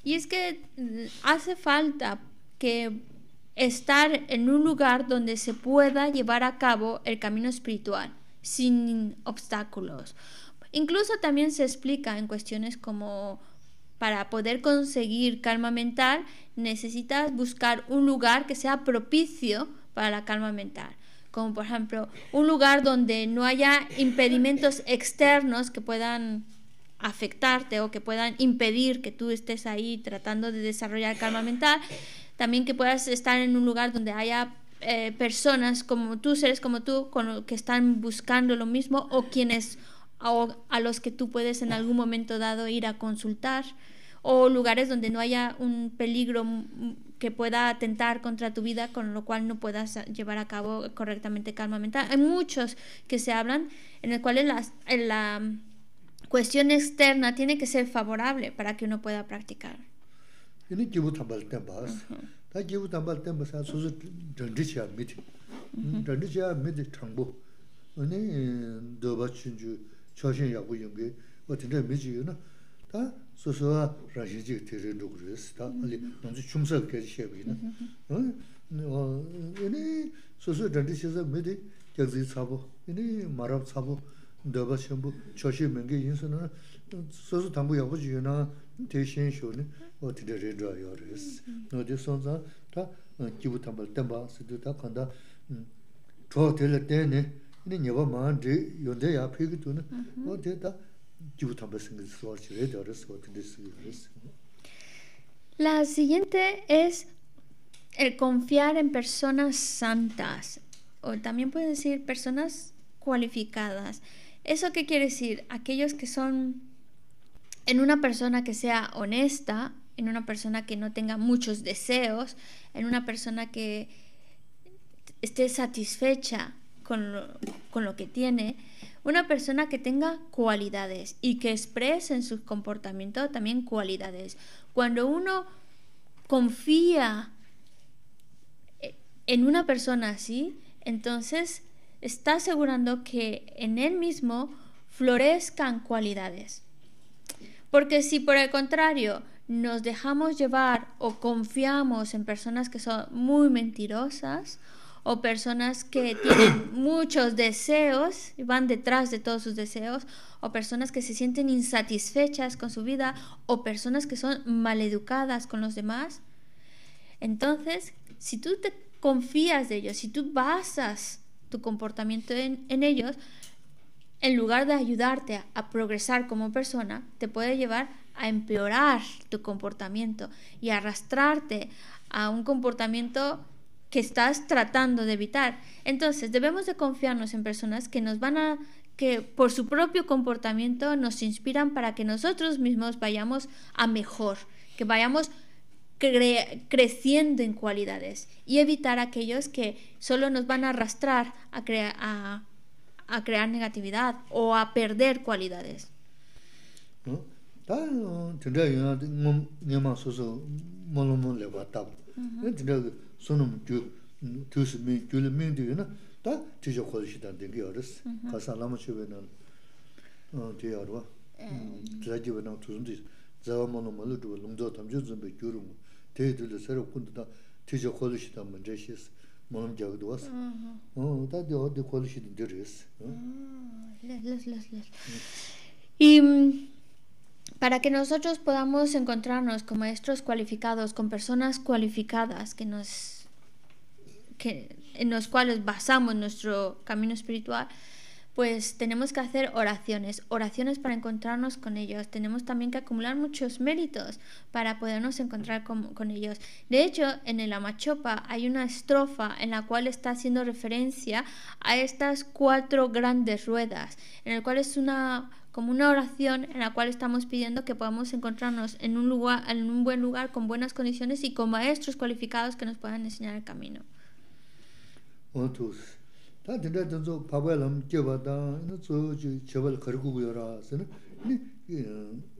Y es que mm, hace falta que estar en un lugar donde se pueda llevar a cabo el camino espiritual sin obstáculos. Incluso también se explica en cuestiones como para poder conseguir calma mental necesitas buscar un lugar que sea propicio para la calma mental como por ejemplo un lugar donde no haya impedimentos externos que puedan afectarte o que puedan impedir que tú estés ahí tratando de desarrollar calma mental, también que puedas estar en un lugar donde haya eh, personas como tú, seres como tú, con que están buscando lo mismo o quienes o a los que tú puedes en algún momento dado ir a consultar o lugares donde no haya un peligro que pueda atentar contra tu vida, con lo cual no puedas llevar a cabo correctamente calma mental. Hay muchos que se hablan en el cual en, la cuestión externa tiene que ser favorable para que uno pueda practicar. 소소아 라지지 테르도 그랬다. 알리 먼저 춤서 계지 쉐비나. 어? 에네 소소 던디시서 메디 격지 사보. 에네 마랍 사보. 더바 셴부 초시 맹게 인선은 소소 담부 여부지나 대신 쇼네. o re dra La siguiente es el confiar en personas santas, o también pueden decir personas cualificadas. ¿Eso qué quiere decir? Aquellos que son en una persona que sea honesta, en una persona que no tenga muchos deseos, en una persona que esté satisfecha con con lo que tiene, una persona que tenga cualidades y que exprese en su comportamiento también cualidades. Cuando uno confía en una persona así, entonces está asegurando que en él mismo florezcan cualidades. Porque si por el contrario nos dejamos llevar o confiamos en personas que son muy mentirosas o personas que tienen muchos deseos y van detrás de todos sus deseos, o personas que se sienten insatisfechas con su vida, o personas que son maleducadas con los demás. Entonces, si tú te confías de ellos, si tú basas tu comportamiento en, en ellos, en lugar de ayudarte a progresar como persona, te puede llevar a empeorar tu comportamiento y arrastrarte a un comportamiento que estás tratando de evitar. Entonces, debemos de confiarnos en personas que nos van a que por su propio comportamiento nos inspiran para que nosotros mismos vayamos a mejor, que vayamos creciendo en cualidades y evitar aquellos que solo nos van a arrastrar a, a, a crear negatividad o a perder cualidades. ¿No? Da tendrá yo no más eso molo molo le va ta. Mm-hmm. Eh, tendrá sonum ju tus mi ju le mi de na. Da ti yo kol shidan de giyoruz. Mm-hmm. Kasalama çöbena. O eh, diyor va. Zaji eh. bana tuzun diz. Zava molo molo du lungdo tam ju zumbe görüm. Te dile sarı kundu da ti yo kol shidan mı reşis. 로 군다 지저 콜시단 문제시스 몸 저도 왔어 어 다들 어디 콜시든 들었어 Y para que nosotros podamos encontrarnos con maestros cualificados, con personas cualificadas que nos, que, en los cuales basamos nuestro camino espiritual, pues tenemos que hacer oraciones, oraciones para encontrarnos con ellos. Tenemos también que acumular muchos méritos para podernos encontrar con, ellos. De hecho, en el Amachopa hay una estrofa en la cual está haciendo referencia a estas cuatro grandes ruedas, en el cual es una como una oración en la cual estamos pidiendo que podamos encontrarnos en un lugar, en un buen lugar, con buenas condiciones y con maestros cualificados que nos puedan enseñar el camino. 다 된다 된저 바벨람 께바다 이노 저지 저벌 거르고 요라서는 니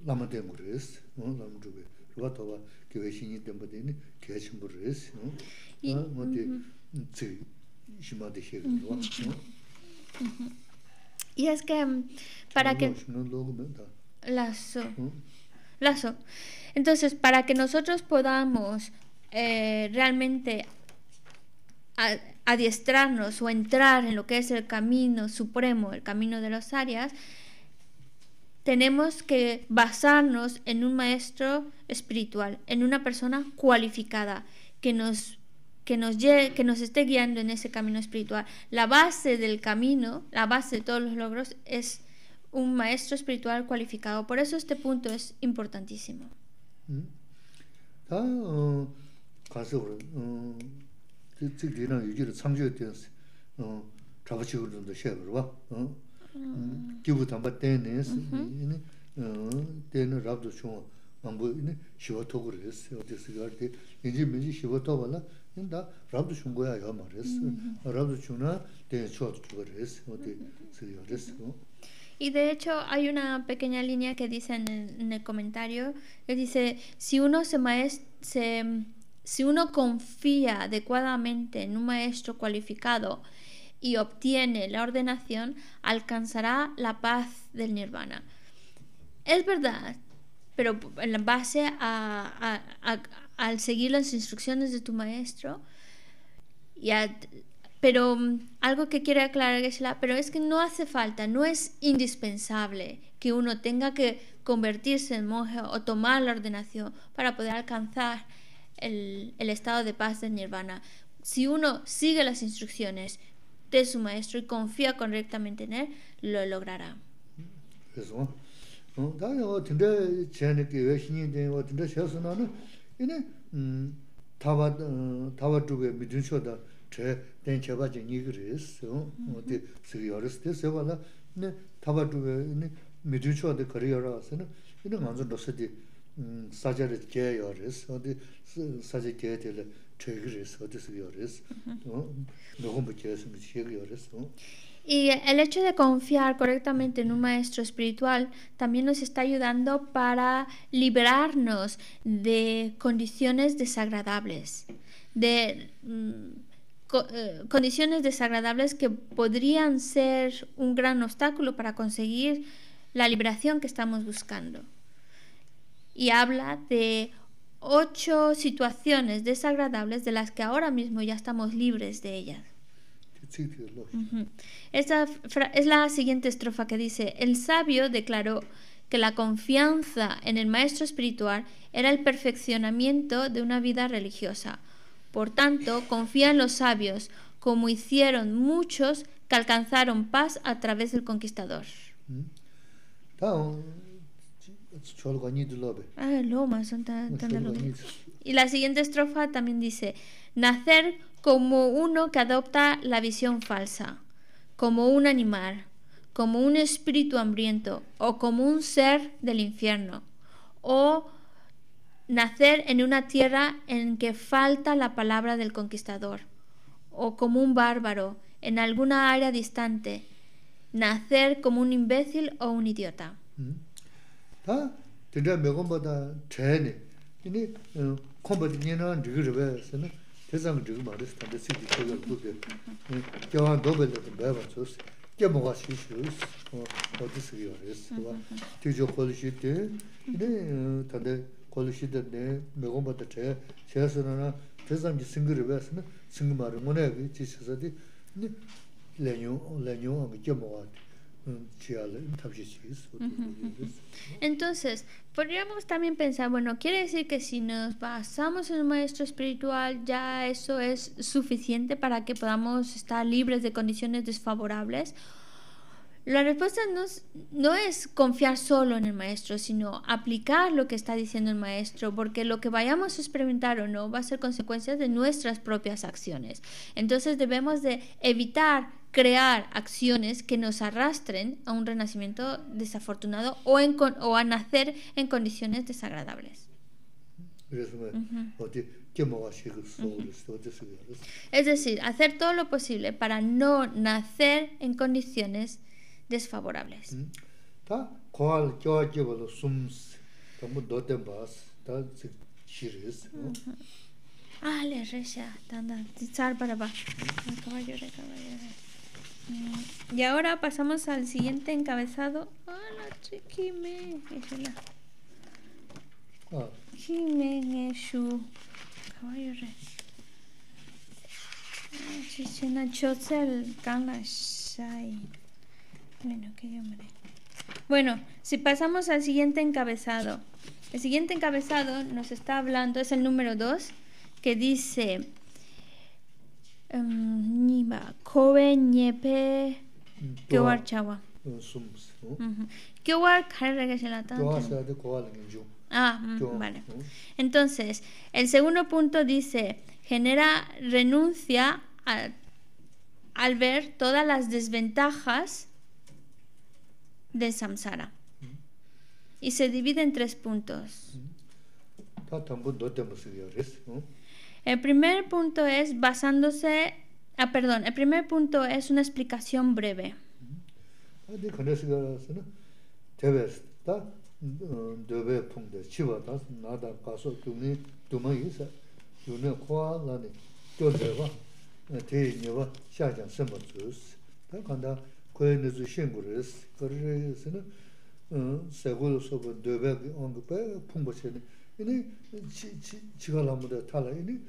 라마데 모르스 어 라마주베 로바토바 교회신이 된버데니 개신 모르스 어 어디 지 심하게 시행로 Y es que mm, para que no luego me da lazo, 어 lazo. Entonces, para que nosotros podamos eh, realmente a- adiestrarnos o entrar en lo que es el camino supremo, el camino de los áreas, tenemos que basarnos en un maestro espiritual, en una persona cualificada que nos que nos lle- que nos esté guiando en ese camino espiritual. La base del camino, la base de todos los logros es un maestro espiritual cualificado. Por eso este punto es importantísimo. 다 어, 가서 그래. 어, 그 저기랑 유지를 참조해 되었어. 어, 잡아치고 좀더 시작을 봐. 어. 음. 기부 담바 때네스. 이네 어, 때는 랍도 좀 안보 이네 시워토 그랬어. 어디서 갈때 이제 민지 시워토 발라. 인다 랍도 준 거야 야 말했어. 랍도 주나 때 추어도 그랬어. 어디 쓰여 그랬어. Y de hecho hay una pequeña línea que dice en el, en el comentario que dice si uno se, maes- se si uno confía adecuadamente en un maestro cualificado y obtiene la ordenación alcanzará la paz del nirvana. Es verdad, pero en base al seguir las instrucciones de tu maestro pero mm, algo que quiere aclarar Geshe-la, pero es que no hace falta, no es indispensable que uno tenga que convertirse en monje o tomar la ordenación para poder alcanzar el, el estado de paz del nirvana. Si uno sigue las instrucciones de su maestro y confía correctamente en él, lo logrará. 그래서 어 다음에 어 근데 제네 그 신이 된어 근데 셔서는 이네 음 타바 어 타바 쪽에 믿은 쇼다 제된 제바지 니그리스 어디 스리어스 때 세발라 네 타바 쪽에 이네 믿은 쇼다 거리어라서는 이네 먼저 넣었지 음 사자를 개요리스 어디 사자 개들 최그리스 어디 스리어스 어 너무 붙여서 시기어리스 어 Y el hecho de confiar correctamente en un maestro espiritual también nos está ayudando para liberarnos de condiciones desagradables, de mm, co- eh, condiciones desagradables que podrían ser un gran obstáculo para conseguir la liberación que estamos buscando. y habla de ocho situaciones desagradables de las que ahora mismo ya estamos libres de ellas. Uh -huh. Esta es la siguiente estrofa que dice, el sabio declaró que la confianza en el maestro espiritual era el perfeccionamiento de una vida religiosa. Por tanto, confía en los sabios, como hicieron muchos que alcanzaron paz a través del conquistador. Ah, y la siguiente estrofa también dice, nacer como uno que adopta la visión falsa, como un animal, como un espíritu hambriento o como un ser del infierno, o nacer en una tierra en que falta la palabra del conquistador, o como un bárbaro en alguna área distante, nacer como un imbécil o un idiota. 다 진짜 매건보다 제네 이니 콤바디 니나 지그르베스는 대상 지금 말했을 텐데 시기 저걸 그게 겨한 도벨도 매번 줬어 깨모가 시슈스 어 어디서 이어랬어 와 뒤져 콜시 때 이네 다데 콜시 때네 매건보다 제 제스는 대상 지 싱그르베스는 싱그 말은 뭐네 그 지서디 네 레뇨 레뇨 아무 깨모가 지알은 탑시시스 Entonces, podríamos también pensar, bueno, quiere decir que si nos basamos en un maestro espiritual, ya eso es suficiente para que podamos estar libres de condiciones desfavorables. La respuesta no es, no es, confiar solo en el maestro, sino aplicar lo que está diciendo el maestro, porque lo que vayamos a experimentar o no va a ser consecuencia de nuestras propias acciones. Entonces debemos de evitar crear acciones que nos arrastren a un renacimiento desafortunado o, a nacer en condiciones desagradables. Es decir, hacer todo lo posible para no nacer en condiciones desfavorables. Ah, le recha, tanda, para. Y ahora pasamos al siguiente encabezado. Hola, chiquime. Jime, shu. Caballo re. Chichena, chotzel. Bueno. Bueno, si pasamos al siguiente encabezado. El siguiente encabezado nos está hablando, es el número 2, que dice... Em, Niba, Kobe, Ah, vale. Entonces, el segundo punto dice, genera renuncia al ver todas las desventajas de samsara. Y se divide en tres puntos. El primer punto es basándose, ah, perdón, el primer punto es una explicación breve nizu soba ini ini.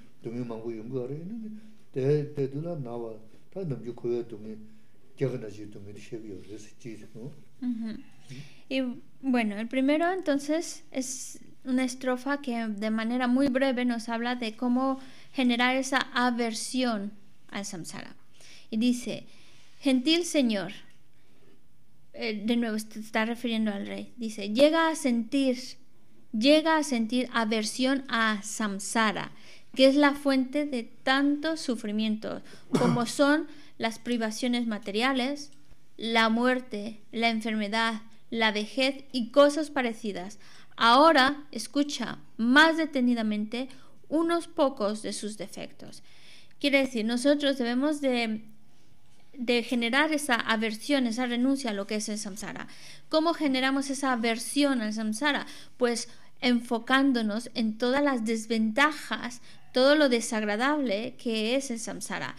Y bueno, el primero entonces es una estrofa que de manera muy breve nos habla de cómo generar esa aversión al samsara. Y dice, gentil señor, eh, de nuevo se está refiriendo al rey, dice, llega a sentir, llega a sentir aversión a samsara, que es la fuente de tantos sufrimientos, como son las privaciones materiales, la muerte, la enfermedad, la vejez y cosas parecidas. Ahora escucha más detenidamente unos pocos de sus defectos. Quiere decir, nosotros debemos de, de generar esa aversión, esa renuncia a lo que es el samsara. ¿Cómo generamos esa aversión al samsara? Pues enfocándonos en todas las desventajas, todo lo desagradable que es el samsara,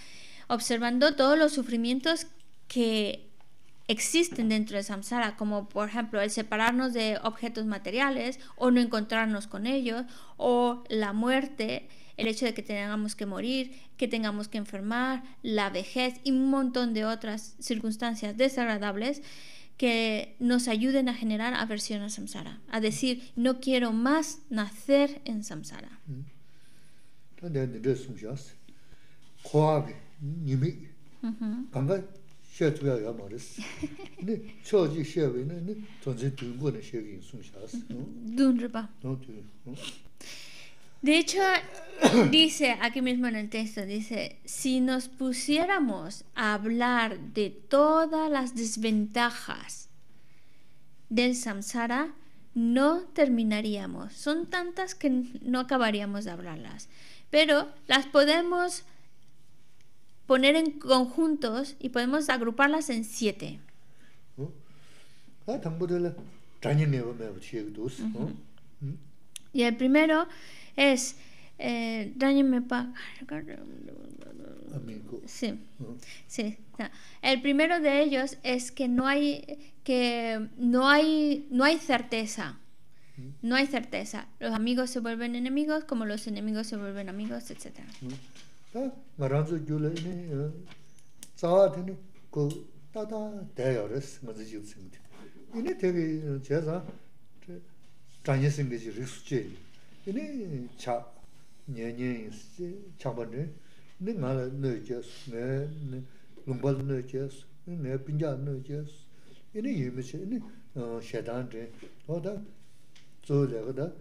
observando todos los sufrimientos que existen dentro de samsara, como por ejemplo el separarnos de objetos materiales o no encontrarnos con ellos, o la muerte, el hecho de que tengamos que morir, que tengamos que enfermar, la vejez y un montón de otras circunstancias desagradables que nos ayuden a generar aversión a samsara, a decir, no quiero más nacer en samsara. 다내 de hecho, dice aquí mismo en el texto, dice, si nos pusiéramos a hablar de todas las desventajas del samsara, no terminaríamos. Son tantas que no acabaríamos de hablarlas. Pero las podemos poner en conjuntos y podemos agruparlas en siete. Uh -huh. Y el primero es eh, me. Amigo. Sí, sí. El primero de ellos es que no hay, que no hay, no hay certeza. No hay certeza. Los amigos se vuelven enemigos como los enemigos se vuelven amigos, etc. 다 말아서 줄래네 자와드네 그 따다 대열스 맞지 지습니다 이네 되게 제가 단위성 것이 리스지 이네 차 년년 차번에 네 말을 넣어줘 네 롱발 넣어줘 네 빈자 넣어줘 ini yimi chi, ini shedan rin, oda zo lega da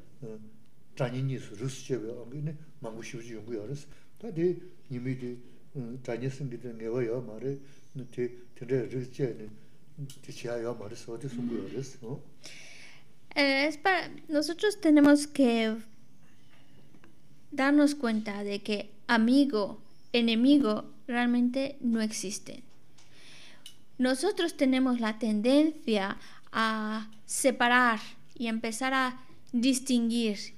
zhanyi ni su rus chebe, ini mangu shivu yungu ya res, ta di nimi di zhanyi singi di ngewa ya ma re, ti tinre rus che, ti chiya ya ma res, odi sungu ya res. Eh, es para, nosotros tenemos que darnos cuenta de que amigo, enemigo, realmente no existen. nosotros tenemos la tendencia a separar y empezar a distinguir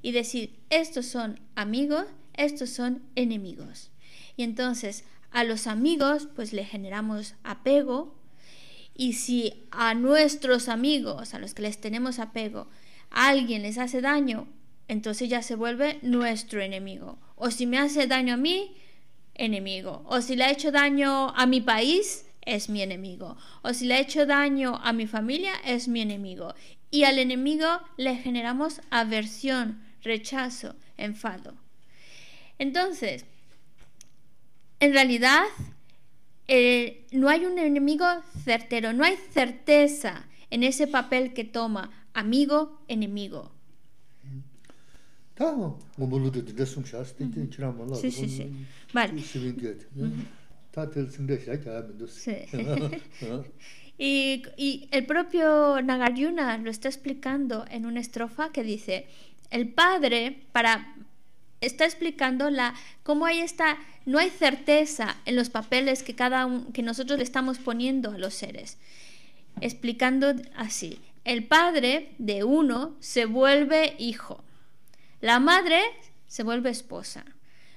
y decir, estos son amigos, estos son enemigos. Y entonces a los amigos pues le generamos apego y si a nuestros amigos, a los que les tenemos apego, alguien les hace daño, entonces ya se vuelve nuestro enemigo. O si me hace daño a mí, enemigo. O si le ha hecho daño a mi país, es mi enemigo. O si le he hecho daño a mi familia, es mi enemigo. Y al enemigo le generamos aversión, rechazo, enfado. Entonces, en realidad, eh, no hay un enemigo certero, no hay certeza en ese papel que toma y, y, el propio Nagarjuna lo está explicando en una estrofa que dice, el padre para está explicando la cómo hay esta no hay certeza en los papeles que cada que nosotros le estamos poniendo a los seres. Explicando así, el padre de uno se vuelve hijo. La madre se vuelve esposa.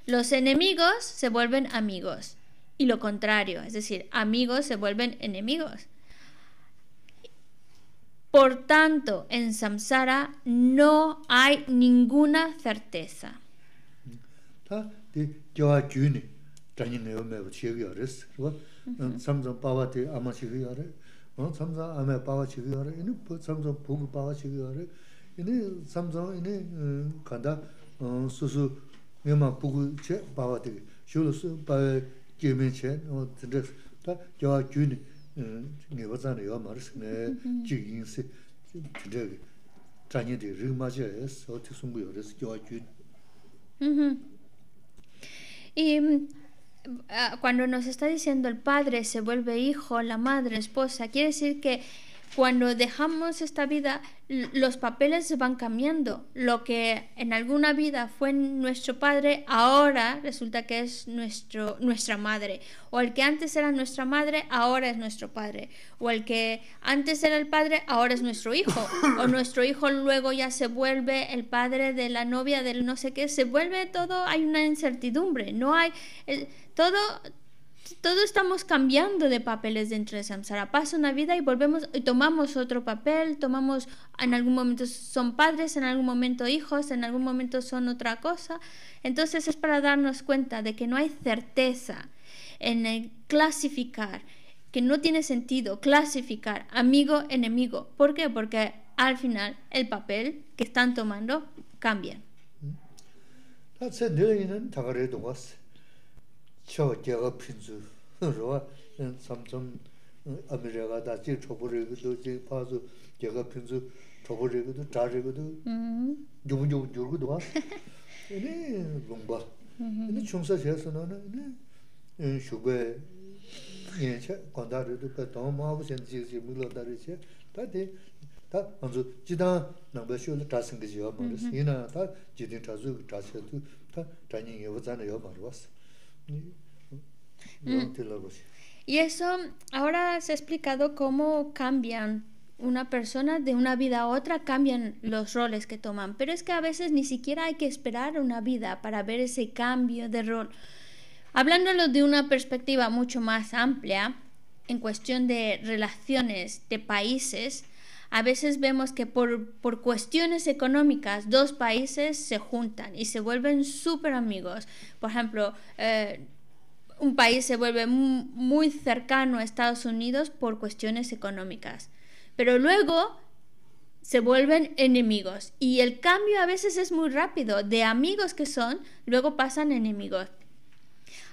Los enemigos se vuelven amigos. Y lo contrario, es decir, amigos se vuelven enemigos. Por tanto, en samsara no hay ninguna certeza. Gyömen chen, tindar ta gyawa gyöni ngeba zane yawa maris, nga jig yinsi, tindar zanyi di rig ma jaya yas, o ti sumbu yawa res, gyawa gyöni. Y cuando nos está diciendo el padre se vuelve hijo, la madre, esposa, quiere decir que cuando dejamos esta vida, los papeles van cambiando. Lo que en alguna vida fue nuestro padre, ahora resulta que es nuestro, nuestra madre. O el que antes era nuestra madre, ahora es nuestro padre. O el que antes era el padre, ahora es nuestro hijo. O nuestro hijo luego ya se vuelve el padre de la novia del no sé qué. Se vuelve todo, hay una incertidumbre. No hay... todo todos estamos cambiando de papeles dentro de Samsara. Pasa una vida y volvemos y tomamos otro papel, tomamos en algún momento son padres, en algún momento hijos, en algún momento son otra cosa. Entonces es para darnos cuenta de que no hay certeza en clasificar, que no tiene sentido clasificar amigo, enemigo. ¿Por qué? Porque al final el papel que están tomando cambia. chao gyaga pinzu rwa samsam amiryaga da jing chobo rigido jing pazu gyaga pinzu chobo rigido dha rigido yubu yubu mm-hmm. yurgido wa. Ini lungba ini chungsa chayasa nana ini shubhe yenche gonda rigido pe tong mahabu sen jing jing mingla dari che ta di ta anzu jidang nangba shio la chasingi jiwa maris mm-hmm. ina ta jidin chazu chachato ta chanyin yewa zana yewa marwas Mm. Y eso ahora se ha explicado cómo cambian una persona de una vida a otra, cambian los roles que toman, pero es que a veces ni siquiera hay que esperar una vida para ver ese cambio de rol. Hablándolo de una perspectiva mucho más amplia, en cuestión de relaciones de países, a veces vemos que por, por cuestiones económicas dos países se juntan y se vuelven súper amigos. Por ejemplo, eh, un país se vuelve muy cercano a Estados Unidos por cuestiones económicas, pero luego se vuelven enemigos y el cambio a veces es muy rápido, de amigos que son, luego pasan enemigos.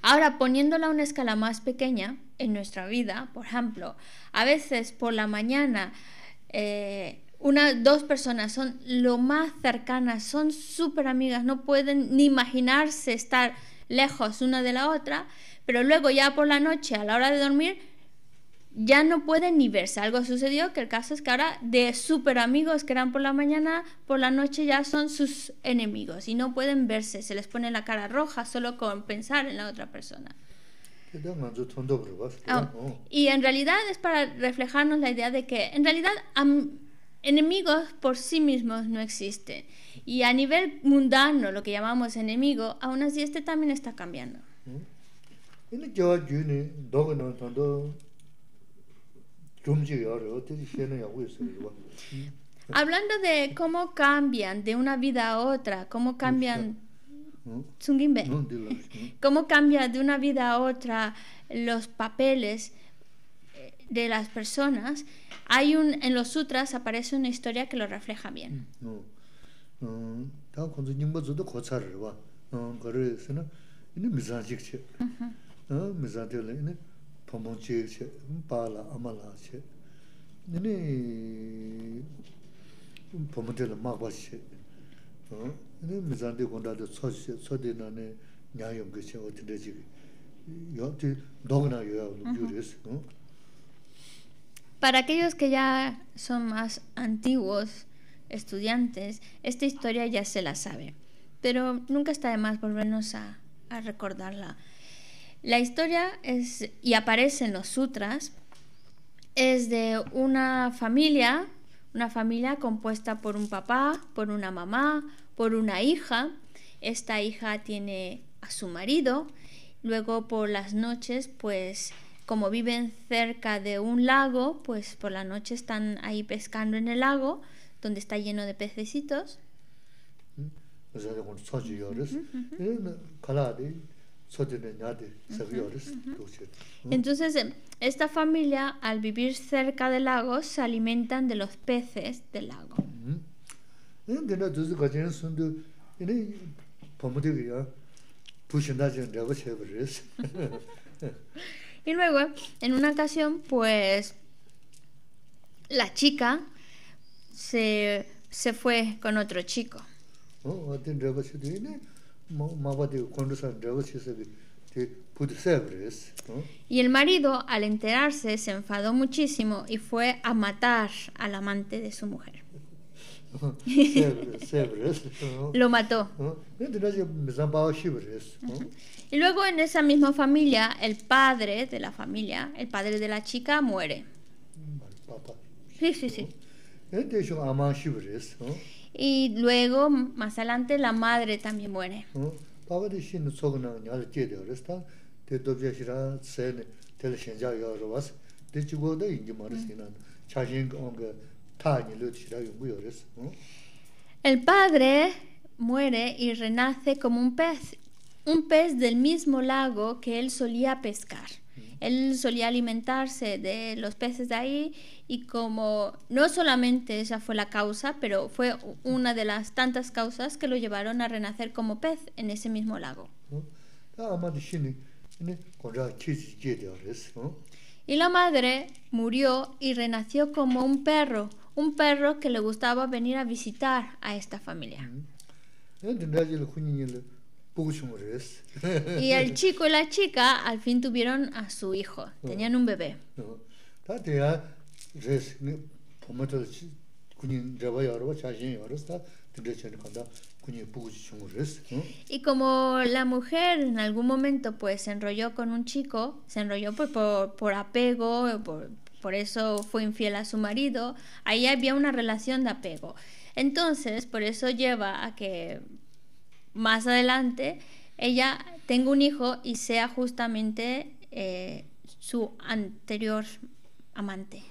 Ahora, poniéndola a una escala más pequeña en nuestra vida, por ejemplo, a veces por la mañana eh, una, dos personas son lo más cercanas, son súper amigas, no pueden ni imaginarse estar lejos una de la otra, pero luego ya por la noche, a la hora de dormir, ya no pueden ni verse. Algo sucedió que el caso es que ahora de súper amigos que eran por la mañana, por la noche ya son sus enemigos y no pueden verse. Se les pone la cara roja solo con pensar en la otra persona. Ah, y en realidad es para reflejarnos la idea de que en realidad enemigos por sí mismos no existen. Y a nivel mundano, lo que llamamos enemigo, aún así este también está cambiando. Rō. Hablando de cómo cambian de una vida a otra, cómo cambian... Tsungimbe. Cómo cambia de una vida a otra los papeles eh, de las personas, hay un en los sutras aparece una historia que lo refleja bien. Nō. Tā Para aquellos que ya son más antiguos estudiantes, esta historia ya se la sabe, pero nunca está de más volvernos a, a recordarla. La historia es, y aparece en los sutras, es de una familia, una familia compuesta por un papá, por una mamá, por una hija. Esta hija tiene a su marido. Luego por las noches, pues como viven cerca de un lago, pues por la noche están ahí pescando en el lago, donde está lleno de pececitos. Entonces, em, esta familia, al vivir cerca del lago, se alimentan de los peces del lago. Y luego, en una ocasión, pues, la chica se, se fue con otro chico. Y el marido, al enterarse, se enfadó muchísimo y fue a matar al amante de su mujer. Lo mató. Y luego en esa misma familia, el padre de la familia, el padre de la chica, muere. Sí, sí, sí. Sā. Y luego, más adelante, la madre también muere. Sā. El padre muere y renace como un pez, un pez del mismo lago que él solía pescar. Él solía alimentarse de los peces de ahí y como no solamente esa fue la causa, pero fue una de las tantas causas que lo llevaron a renacer como pez en ese mismo lago. Sā. Y la madre murió y renació como un perro, un perro que le gustaba venir a visitar a esta familia. Sā. Y el chico y la chica al fin tuvieron a su hijo, tenían un bebé. Y como la mujer en algún momento pues se enrolló con un chico, se enrolló por, por, por apego, por, por eso fue infiel a su marido, ahí había una relación de apego. Entonces, por eso lleva a que más adelante ella tenga un hijo y sea justamente eh, su anterior amante.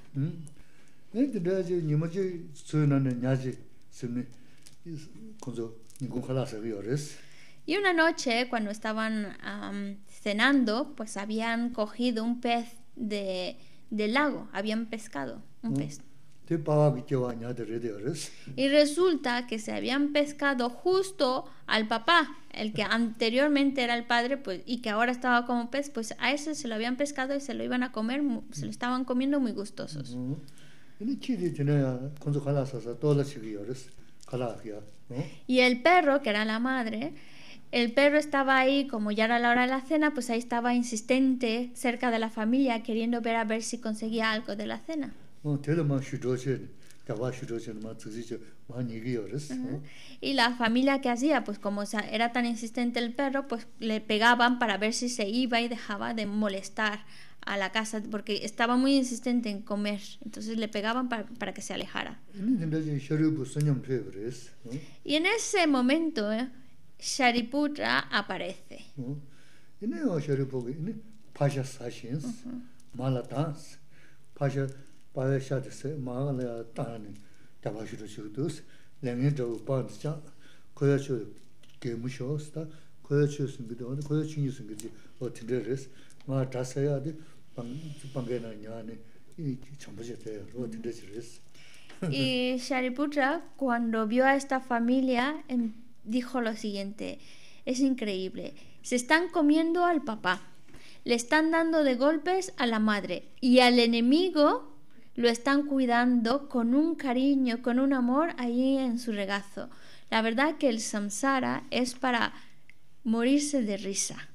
Y una noche, cuando estaban cenando, pues habían cogido un pez de, del lago, habían pescado un pez. Rede ares. Y resulta que se habían pescado justo al papá, el que anteriormente era el padre, pues, y que ahora estaba como pez, pues a ese se lo habían pescado y se lo iban a comer, se lo estaban comiendo muy gustosos. Y el perro, que era la madre, el perro estaba ahí, como ya era la hora de la cena, pues ahí estaba insistente, cerca de la familia, queriendo ver a ver si conseguía algo de la cena. Y la familia que hacía, pues como era tan insistente el perro, pues le pegaban para ver si se iba y dejaba de molestar a la casa, porque estaba muy insistente en comer. Entonces le pegaban para, para que se alejara. Y en ese momento, eh, Shariputra aparece. Y Shariputra, cuando vio a esta familia, em, dijo lo siguiente, es increíble, se están comiendo al papá, le están dando de golpes a la madre y al enemigo lo están cuidando con un cariño, con un amor ahí en su regazo. La verdad que el samsara es para morirse de risa.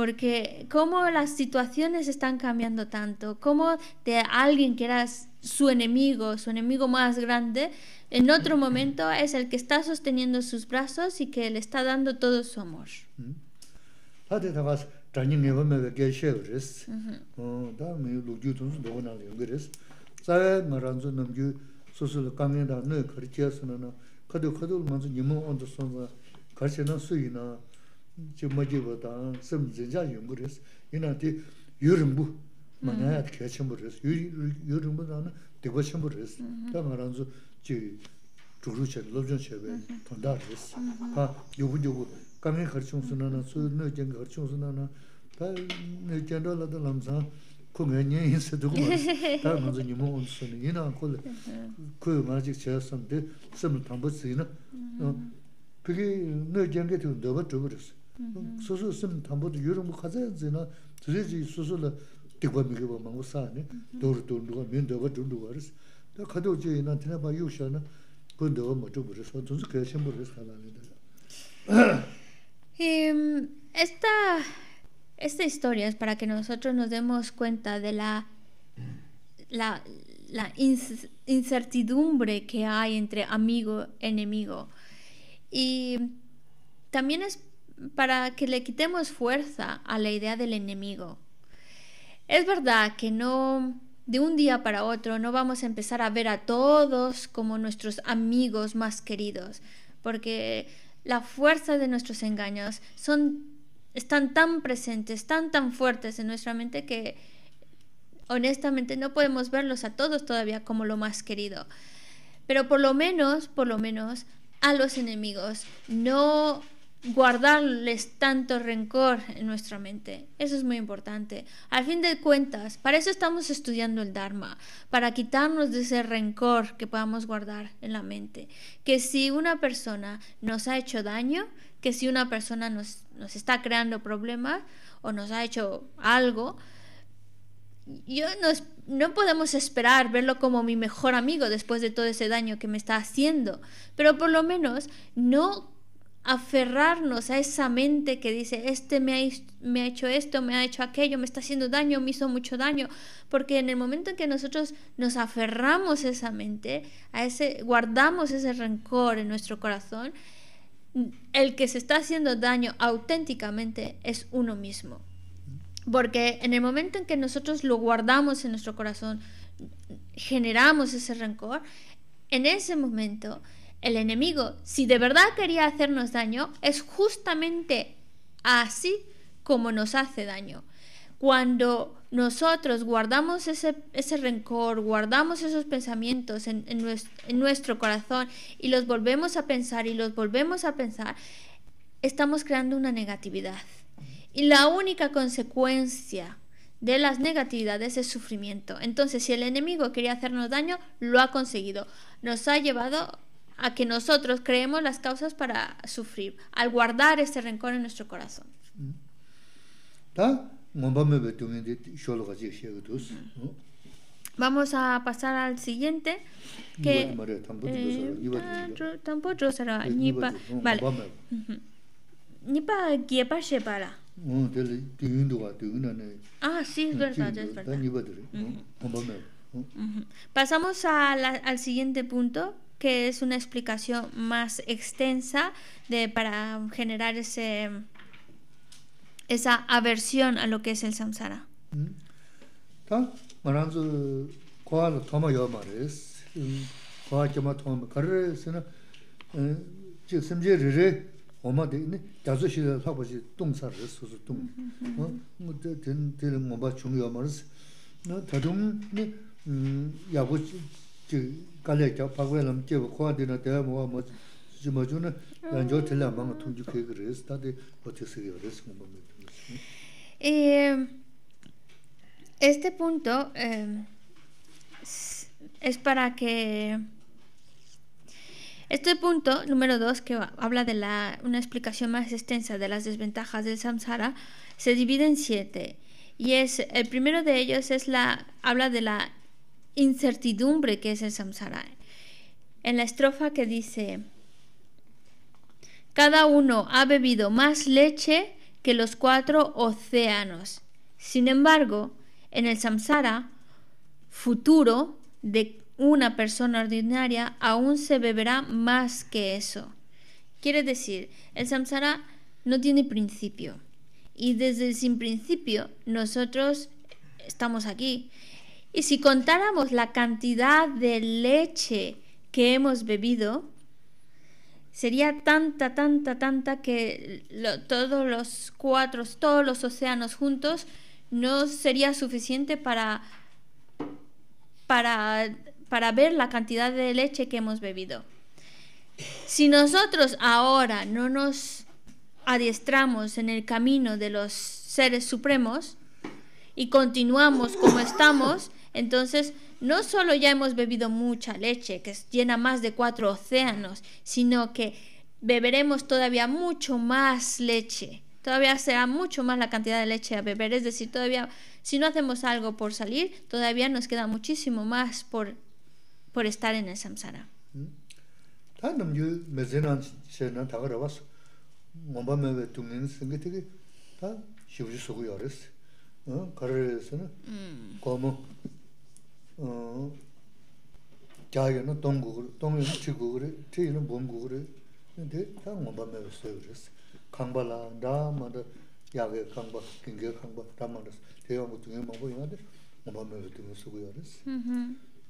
Porque cómo las situaciones están cambiando tanto, cómo de alguien que era su enemigo, su enemigo más grande, en otro momento es el que está sosteniendo sus brazos y que le está dando todo su amor. Tade tagas chi majiwa taan sem zinjaa yungu res, ina di yurimbu, manaya kaya chenpo res, yurimbu taan dikwa chenpo res, taa nga ranzu chi chukru che, lobzhan chewe, tondaa res, paa yugu yugu, kange kharchung suna na, suyu nyo jenga kharchung suna na, taa nyo jendo lada lamsaan, ko nga nyen yin se dugu maris, taa nga zu nimo on suni, ina kule, kuyo nga jik chaya samde, sem tambo tsina, piki nyo jenga tiyo ndoba chugu res, 담보스이나 어 그게 내전게 좀 너버 저버렸어 소소 섬 담보도 여러 뭐 가자지나 드리지 소소라 되고 미게 뭐 망고 사네 도르 도르가 면도가 도르고 그랬어 다 가도 이제 나 테나 봐 요샤나 근데 뭐 저버렸어 좀 그래 셈버렸어 하나니다 Y mm, esta, esta historia es para que nosotros nos demos cuenta de la, la, la ins- incertidumbre que hay entre amigo y enemigo. Y también es para que le quitemos fuerza a la idea del enemigo. Es verdad que no de un día para otro no vamos a empezar a ver a todos como nuestros amigos más queridos, porque la fuerza de nuestros engaños son están tan presentes, tan tan fuertes en nuestra mente que honestamente no podemos verlos a todos todavía como lo más querido. Pero por lo menos, por lo menos a los enemigos no guardarles tanto rencor en nuestra mente. Eso es muy importante. Al fin de cuentas, para eso estamos estudiando el Dharma, para quitarnos de ese rencor que podamos guardar en la mente. Que si una persona nos ha hecho daño, que si una persona nos, nos está creando problemas o nos ha hecho algo, yo no, es- no podemos esperar verlo como mi mejor amigo después de todo ese daño que me está haciendo, pero por lo menos no aferrarnos a esa mente que dice, este me ha, me ha hecho esto, me ha hecho aquello, me está haciendo daño, me hizo mucho daño, porque en el momento en que nosotros nos aferramos a esa mente, a ese, guardamos ese rencor en nuestro corazón, el que se está haciendo daño auténticamente es uno mismo. Porque en el momento en que nosotros lo guardamos en nuestro corazón, generamos ese rencor, en ese momento el enemigo, si de verdad quería hacernos daño, es justamente así como nos hace daño. Cuando nosotros guardamos ese, ese rencor, guardamos esos pensamientos en, en nues- en nuestro corazón y los volvemos a pensar y los volvemos a pensar, estamos creando una negatividad. Y la única consecuencia de las negatividades es sufrimiento. Entonces, si el enemigo quería hacernos daño, lo ha conseguido. Nos ha llevado a que nosotros creemos las causas para sufrir, al guardar este rencor en nuestro corazón. Mm. Vamos a pasar al siguiente. Que, tampoco eh, será Nipa. Vale. Nipa Giepa Shepara. Ah, sí, es verdad, es verdad. Pasamos a la, al siguiente punto que es una explicación más extensa de, para generar ese, esa aversión a lo que es el samsara 마데네 다저시를 하고지 동사를 소소 동 어? 뭐든 되는 뭐가 중요 말이스 너 다dum네 음 야고 저 갈래자 파고는 제 과한테는 대화 뭐뭐 뭐 주는 연조 들라 막 통주 그 그래서 다들 어떻게 쓰여 그래서 뭐 Eh, este punto eh, es- es para que... Este punto, número dos, que va- habla de la, una explicación más extensa de las desventajas del samsara, se divide en siete. Y es el primero de ellos es la habla de la incertidumbre que es el samsara. En la estrofa que dice cada uno ha bebido más leche que los cuatro océanos. Sin embargo, en el samsara futuro de una persona ordinaria aún se beberá más que eso. Quiere decir, el samsara no tiene principio. Y desde sin principio nosotros estamos aquí. Y si contáramos la cantidad de leche que hemos bebido, sería tanta, tanta, tanta que todos los cuatro, todos los océanos juntos no sería suficiente para, para, para ver la cantidad de leche que hemos bebido. Si nosotros ahora no nos adiestramos en el camino de los seres supremos y continuamos como estamos, entonces no solo ya hemos bebido mucha leche, que llena más de cuatro océanos, sino que beberemos todavía mucho más leche. Todavía será mucho más la cantidad de leche a beber. Es decir, todavía, si no hacemos algo por salir, todavía nos queda muchísimo más por, por estar en el samsara. 다 자기는 동국을 동은 지국을 뒤는 뭔국을 근데 다 몸밤에 써요 그랬어. 강발라 다마다 야게 강바 긴게 강바 다마다 대형 같은 거 먹고 있는데 몸밤에 왜 쓰고 열었어.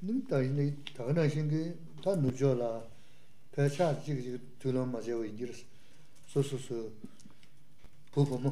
능 다이네 다가나신 게다 늦어라. 배차 지금 지금 둘은 맞아요 인지를 소소소 보고모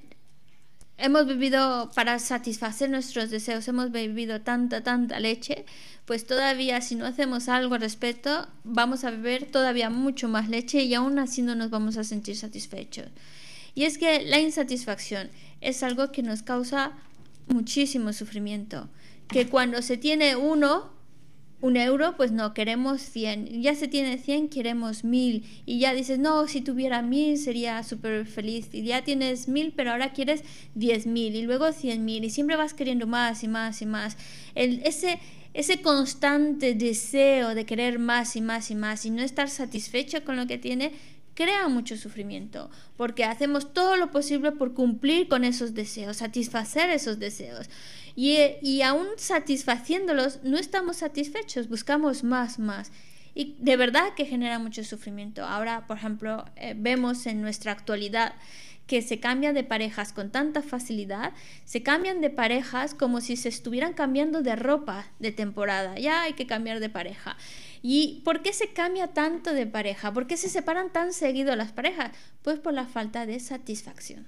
hemos bebido para satisfacer nuestros deseos, hemos bebido tanta, tanta leche, pues todavía si no hacemos algo al respecto, vamos a beber todavía mucho más leche y aún así no nos vamos a sentir satisfechos. Y es que la insatisfacción es algo que nos causa muchísimo sufrimiento. Que cuando se tiene uno, un euro, pues no, queremos 100. Ya se tiene 100, queremos 1000. Y ya dices, no, si tuviera 1000 sería súper feliz. Y ya tienes 1000, pero ahora quieres 10.000 y luego 100.000. Y siempre vas queriendo más y más y más. El, ese, ese constante deseo de querer más y más y más y no estar satisfecho con lo que tiene crea mucho sufrimiento, porque hacemos todo lo posible por cumplir con esos deseos, satisfacer esos deseos. Y, y aún satisfaciéndolos, no estamos satisfechos, buscamos más, más. Y de verdad que genera mucho sufrimiento. Ahora, por ejemplo, eh, vemos en nuestra actualidad que se cambian de parejas con tanta facilidad, se cambian de parejas como si se estuvieran cambiando de ropa de temporada. Ya hay que cambiar de pareja. ¿Y por qué se cambia tanto de pareja? ¿Por qué se separan tan seguido las parejas? Pues por la falta de satisfacción.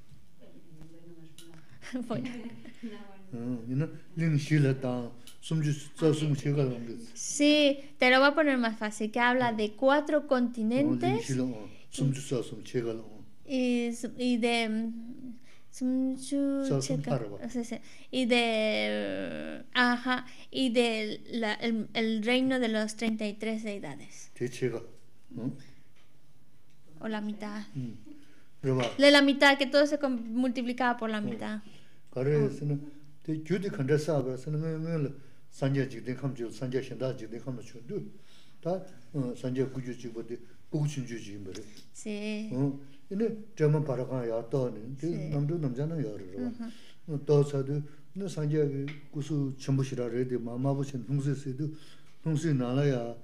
Sí, te lo voy a poner más fácil, que habla de cuatro continentes y, y de... Mm, y de... Ajá, y de la, el, el, reino de los 33 deidades. O la mitad. De la mitad, que todo se multiplicaba por la mitad. 가래에서는 대 주디 컨데사버서는 뭐 산제 지대 감주 산제 신다 지대 감주 주도 다 어, 산제 구주 지보데 부구춘 주지 뭐래. Sí. 어. 이네 저만 바라가 야도는 그 네. 남도 남자는 여러로. 어, 또서도 너 산제 구수 전부시라 레데 마마부신 동세세도 동세 나라야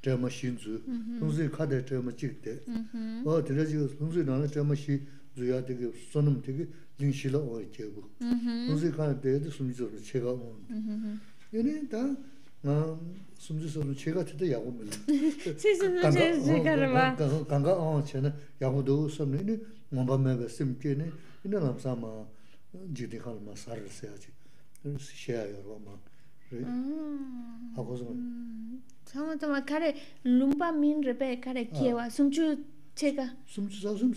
저마 신주 동세 카데 저마 찍대 Ujú, 어 들어지 동세 나라 저마 시 주야 되게 손음 되게 링실어 어 제부 ujú, 동세 카 데도 숨지서 제가 온 ujú. 얘네 다나 숨지서 제가 되다 야고면 Sí, sí, no sé, sí, caramba. 강가 어 쟤는 야고도 섬네 뭐밤에 심께네 이나 남사마 지디 할마 살을세야지 쉐야요 뭐 Ah. 하고서 Sama tama kare lumpa min repe kare kiewa sumchu cheka. 숨지서 숨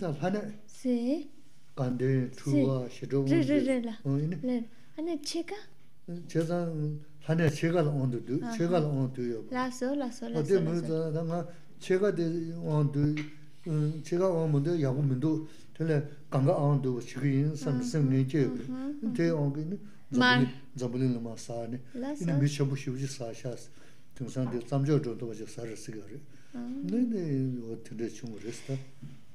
사 하나 Sí. 간데 투와 시도 Re re re la. 어 이네 Le. Ane cheka? 제가 하나 제가 온도 제가 온도요 Lazo, lazo, lazo. 어때 lazo. 뭐다 나가 제가 대 온도 음 제가 오면도 야구면도 틀에 강가 온도 지금 삼성네 제 대 온기는 말. 잡을는 마 사네 Lazo. 이는 미셔부 쉬우지 사샤스 등산대 삼조 정도 가지고 살을 쓰거래 네네 어떻게 좀 그랬다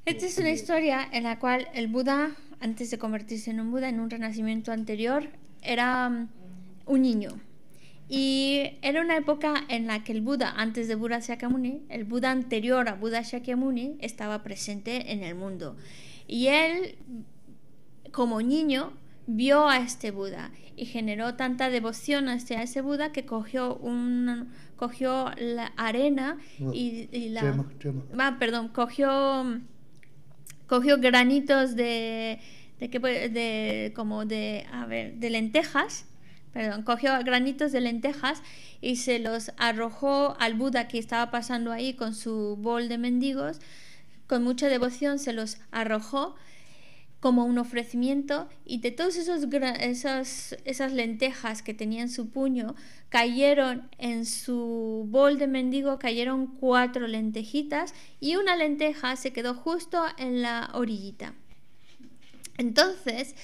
Esta es una historia en la cual el Buda, antes de convertirse en un Buda, en un renacimiento anterior, era um, un niño. Y era una época en la que el Buda, antes de Buda Shakyamuni, el Buda anterior a Buda Shakyamuni, estaba presente en el mundo. Y él, como niño, vio a este Buda y generó tanta devoción hacia ese Buda que cogió un cogió la arena y, la ah, perdón cogió um, cogió granitos de de de como de a ver, de lentejas, perdón, cogió granitos de lentejas y se los arrojó al Buda que estaba pasando ahí con su bol de mendigos. Con mucha devoción se los arrojó como un ofrecimiento y de gra- esas, esas lentejas que tenía en su puño cayeron en su bol de mendigo cayeron cuatro lentejitas y una lenteja se quedó justo en la orillita. Entonces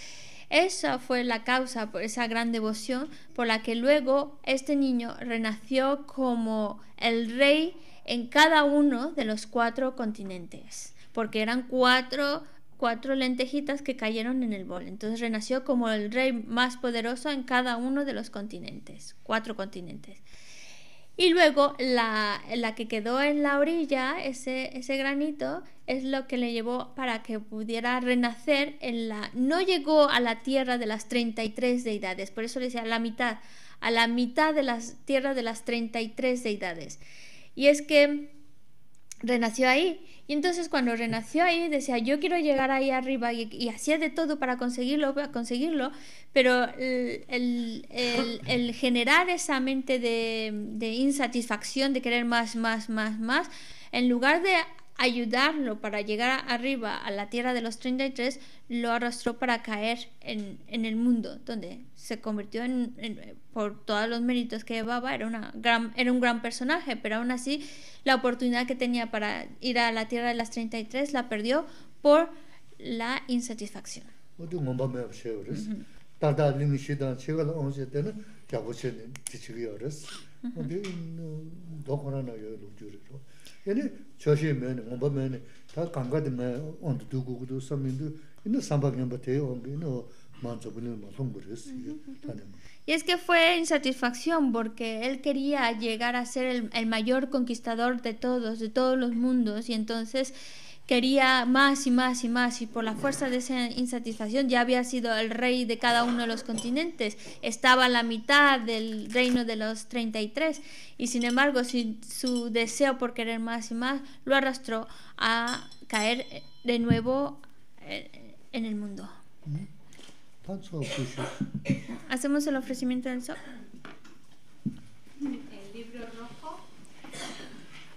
esa fue la causa por esa gran devoción por la que luego este niño renació como el rey en cada uno de los cuatro continentes porque eran cuatro cuatro lentejitas que cayeron en el bol. Entonces renació como el rey más poderoso en cada uno de los continentes, cuatro continentes. Y luego la, la que quedó en la orilla, ese, ese granito, es lo que le llevó para que pudiera renacer en la... No llegó a la tierra de las 33 deidades, por eso le decía a la mitad, a la mitad de la tierra de las 33 deidades. Y es que renació ahí. Y entonces cuando renació ahí decía, yo quiero llegar ahí arriba y, hacía de todo para conseguirlo, para conseguirlo, pero el, generar esa mente de, insatisfacción, de querer más, más, más, más, en lugar de ayudarlo para llegar arriba a la tierra de los 33, lo arrastró para caer en, en el mundo, donde se convirtió en, en- por todos los méritos que llevaba, era, una gran, era un gran personaje, pero aún así la oportunidad que tenía para ir a la tierra de las 33 la perdió por la insatisfacción. 어디 ngomba me she ores ta da lim shi da che ga on se de na ja bo che ne ti chi yo ores 어디 do kora na yo lu ju ro 얘네 저시 me ne ngomba me ne ta kang ga de me on du gu gu du sam min du ina sam ba ngam ba te on bi no man zo bu ne ma song bu res ta ne Y es que fue insatisfacción porque él quería llegar a ser el, el mayor conquistador de todos, de todos los mundos, y entonces quería más y más y más, y por la fuerza de esa insatisfacción ya había sido el rey de cada uno de los continentes, estaba a la mitad del reino de los 33, y sin embargo sin su deseo por querer más y más lo arrastró a caer de nuevo eh, en el mundo. ta so bu shi Hacemos el ofrecimiento del sol. El libro rojo,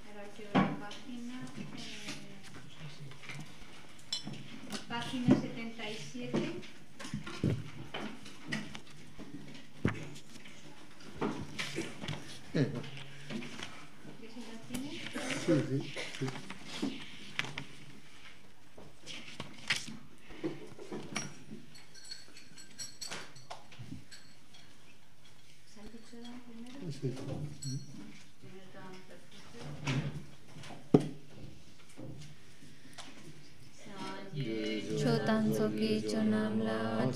ahora quiero la página, eh, página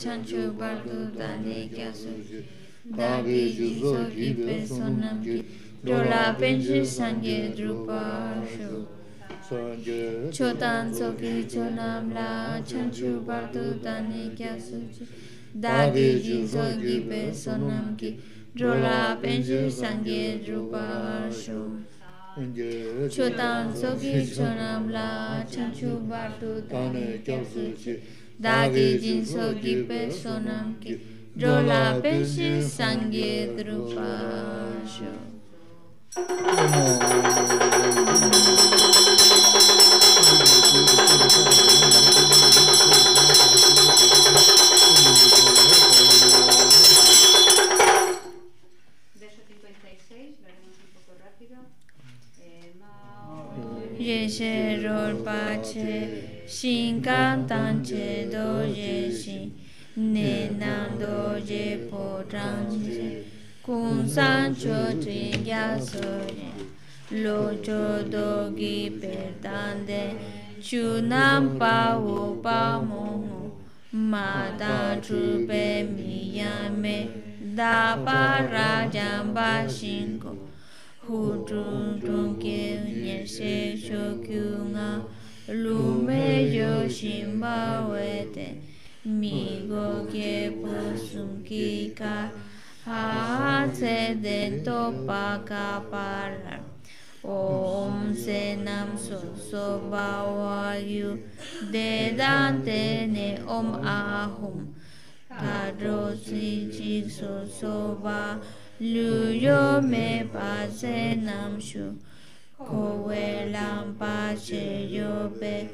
chancho bardo dali kyasu dagi juzo gibe sonam ki dola penshi sangye drupa shu chotan soki chonam la chancho bardo dali kyasu dagi juzo gibe sonam ki dola penshi sangye drupa shu chotan soki chonam la chancho bardo dali kyasu dagigin sogi personam ki rola pensi sangye drupasho. Yeshe rol pache shinkantan che doje shin nenan doje potran che kunsan cho trigya soye lo cho dogi pertande chunam pa wo pa mo ma da chu pe mi ya me da pa ra jam ba shin ko hu chu chu ke nye she sho kyu nga lu me yo shin ba we te mi go ke pu sum ki ka ha se de to pa ka pa ra Om se nam so so ba wa yu de dan te ne om a hum Karo si chi so so ba lu yo me pa se nam shu ko we lam pa che yo pe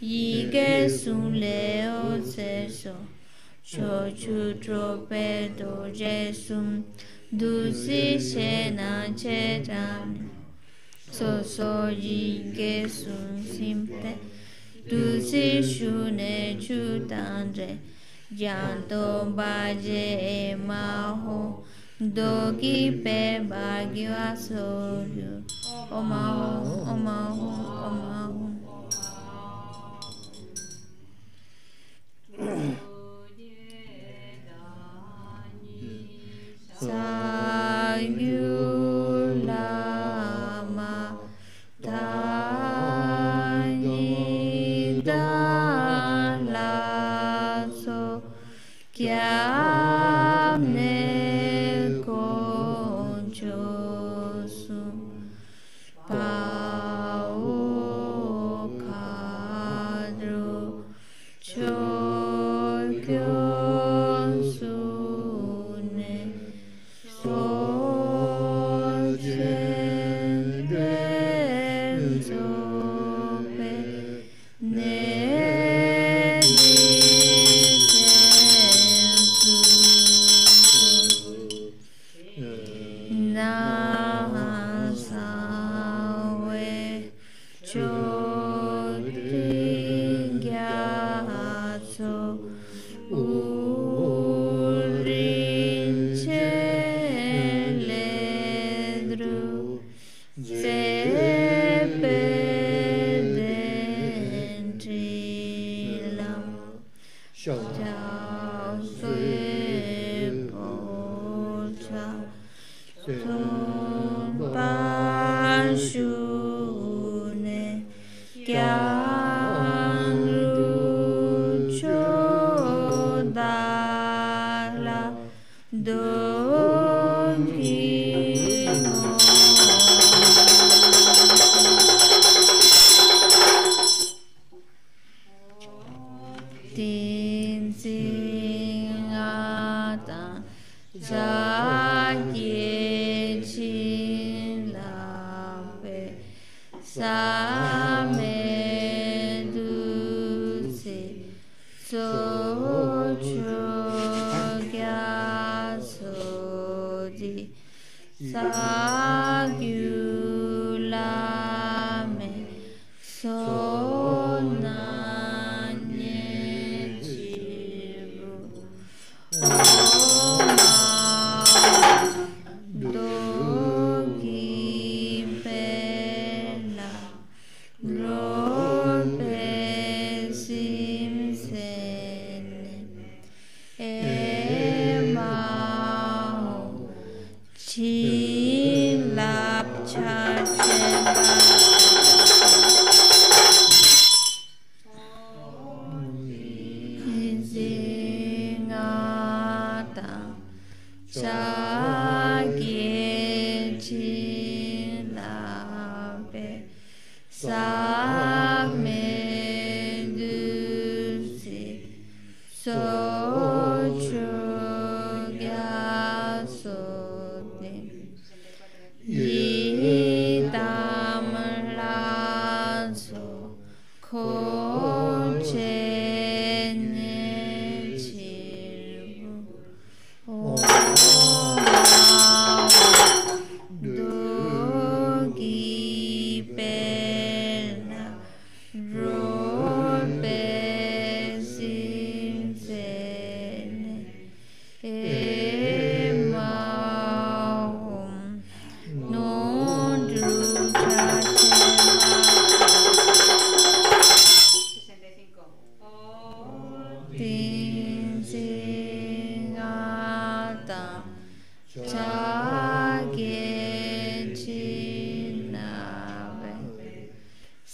yi ge sun le o se so cho chu tro pe do je sum du si she na che ran so so yi ge sun sim te du si shu ne chu dan re yan to ba je ma ho do ki pe ba gi wa so yu o ma ho o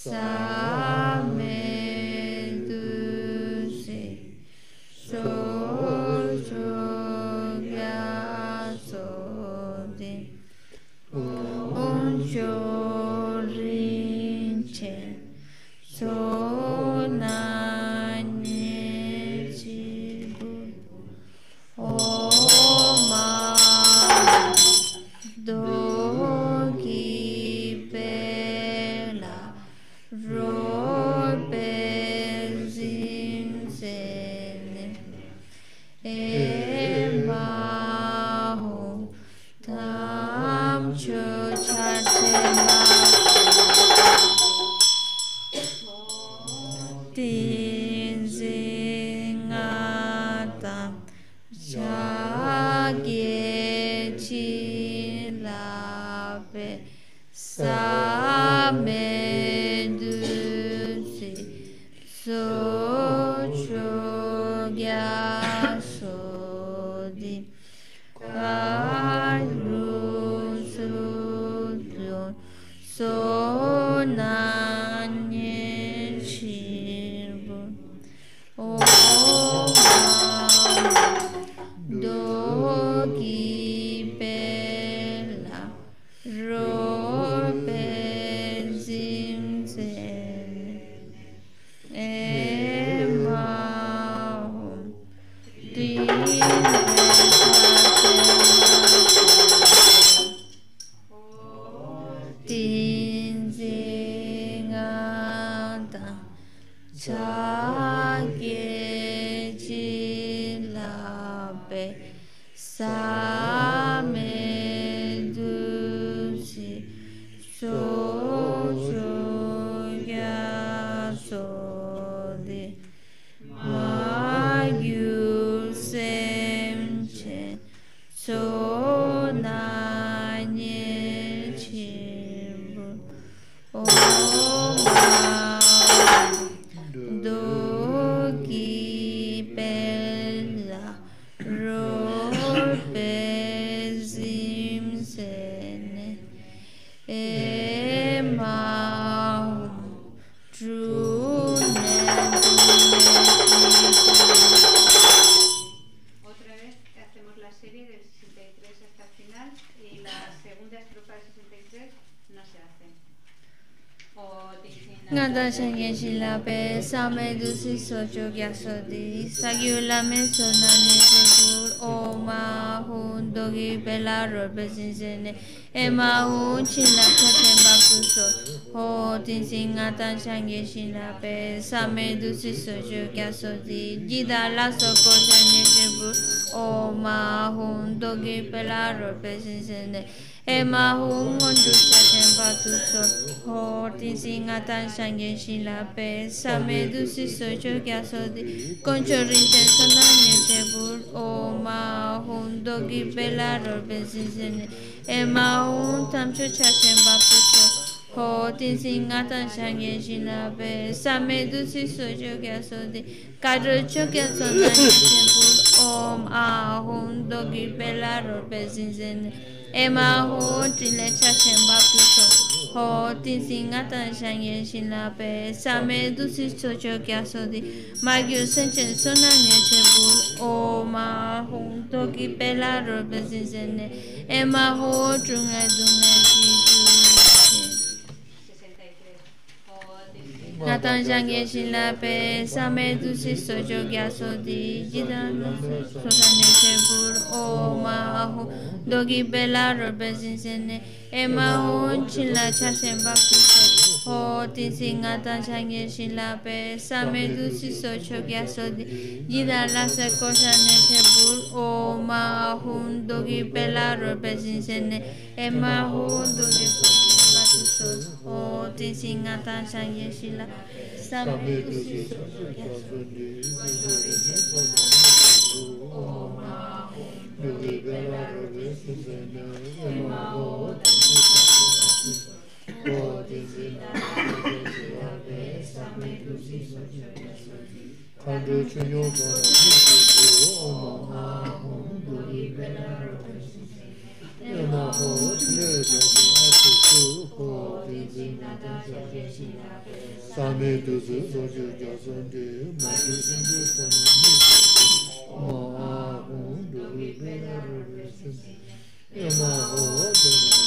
Sir. Shila pe same du si so jo kya so di sagyu la me so na ne se pu o ma hun do gi pe la ro pe sin se ne e ma hun chin la kha chen ba ku so ho tin sin ngata shenge shila pe same du si so jo kya so Fatso, Hortin Singatan Sangen Shinlape, Samedu Sisocho Gyasodi, Concho Rinchen Sananya Chebur, Oma Hundo Gipela Rolben Sinsene, Emma Un Tamcho Chachen Bapuso, Hotin singatan shangen shinabe samedu si sojo kya sodi karocho kya sonan tempul om ahun dogi pelaro pezinzen Ema ho trile cha shen ba pu so. Ho tin sin nga tan shan ye shin la pe. Sa me du si so cho kya so di. Ma gyu sen chen so na ne che bu. O ma ho to ki pe la ro pe sin sen ne. Ema ho tru nga du nga te- nga tan shan ye shin la pe sa me du si so cho kya so di ji dan so sa ne che bu o ma ho do ki pe la ro pe sin sen ne Emma ho chin la cha shen su o ten si nga tan san ye si la sam du si ya su ni ni su ni pa ma su o ma du ni ga la ro ni su se na e ma o ten si sa ni su o ten si na ni su wa be sam du si su ni ka du chu yo ba ni su du o ma ma du ni ga la ro ni su se na e ma o ten si o rinzin nata shakye shinabe sami duzu soju gyosundu matu zindu konu nizu mo ahu duhu bela ruru sumi yama ho dena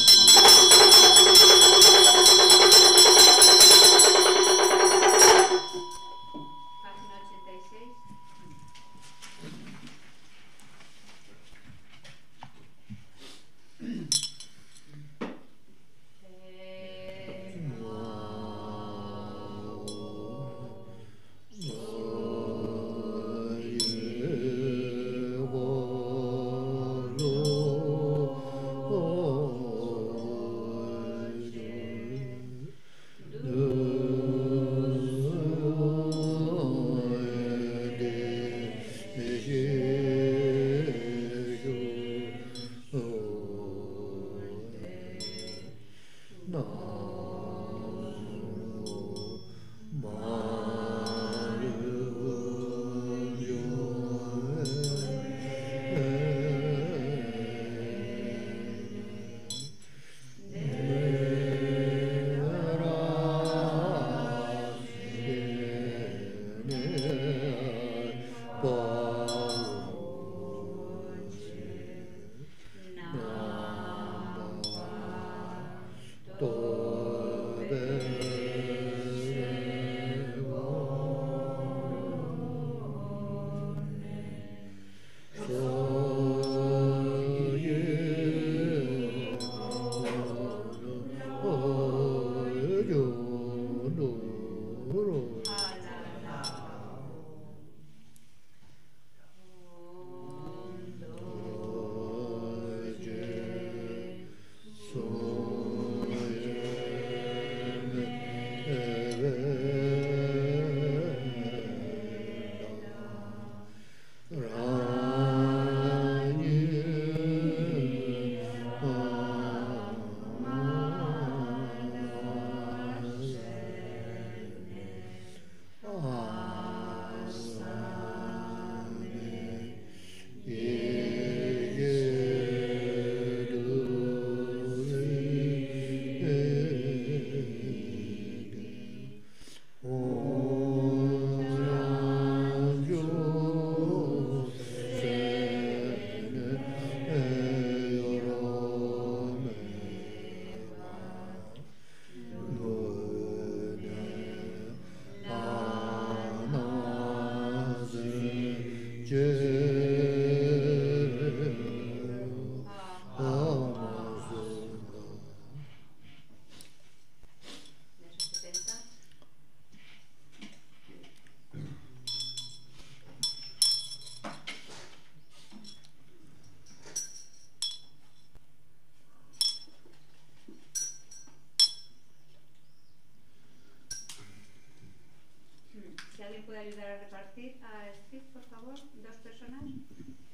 puede ayudar a repartir a Steve, por favor? ¿Dos personas?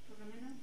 Por lo menos.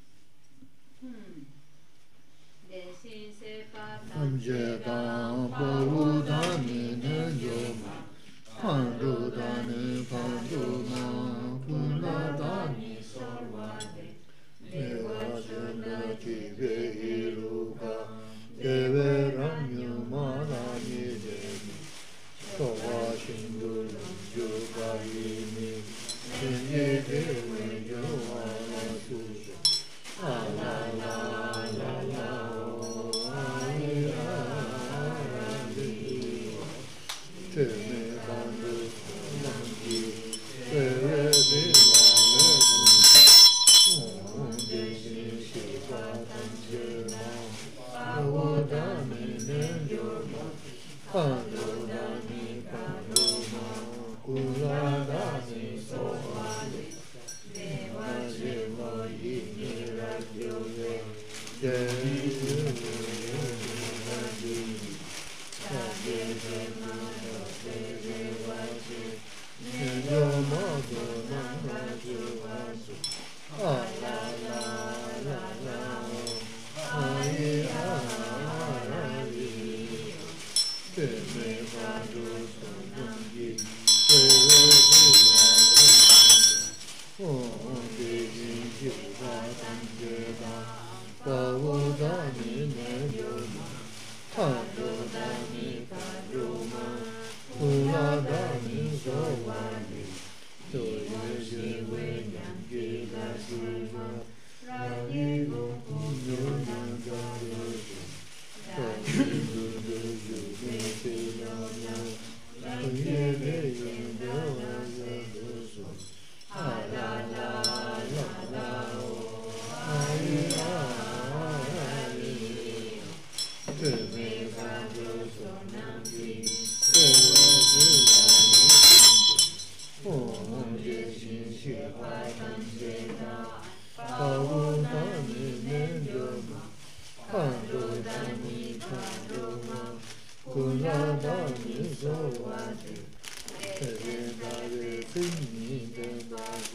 最近的那个，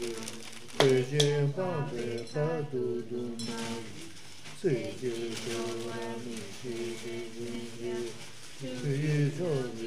最近忙在啥都都忙，最近的那个，最近的。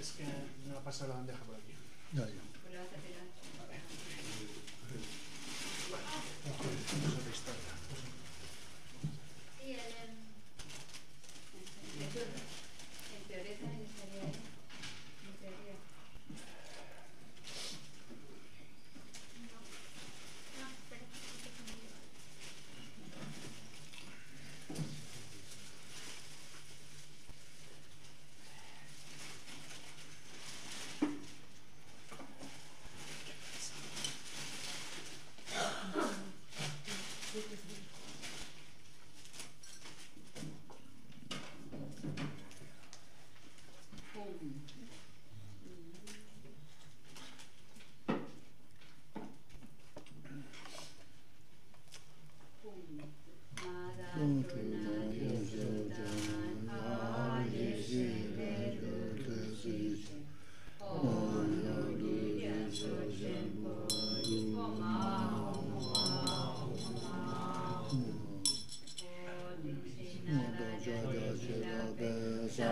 Es que no ha pasado la bandeja por aquí.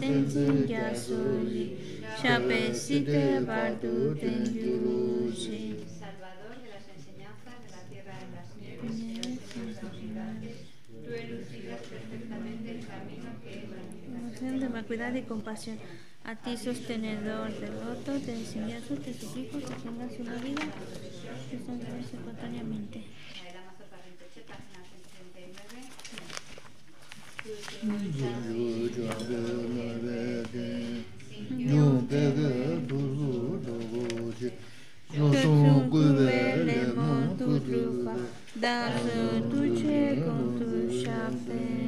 tenjin kya soji, shape site bardu tenjuji. Salvador de las enseñanzas de la y compasión. A ti, sostenedor del loto, te enseñanzas, te suplico que tengas una vida que espontáneamente. Da tu che con tu chape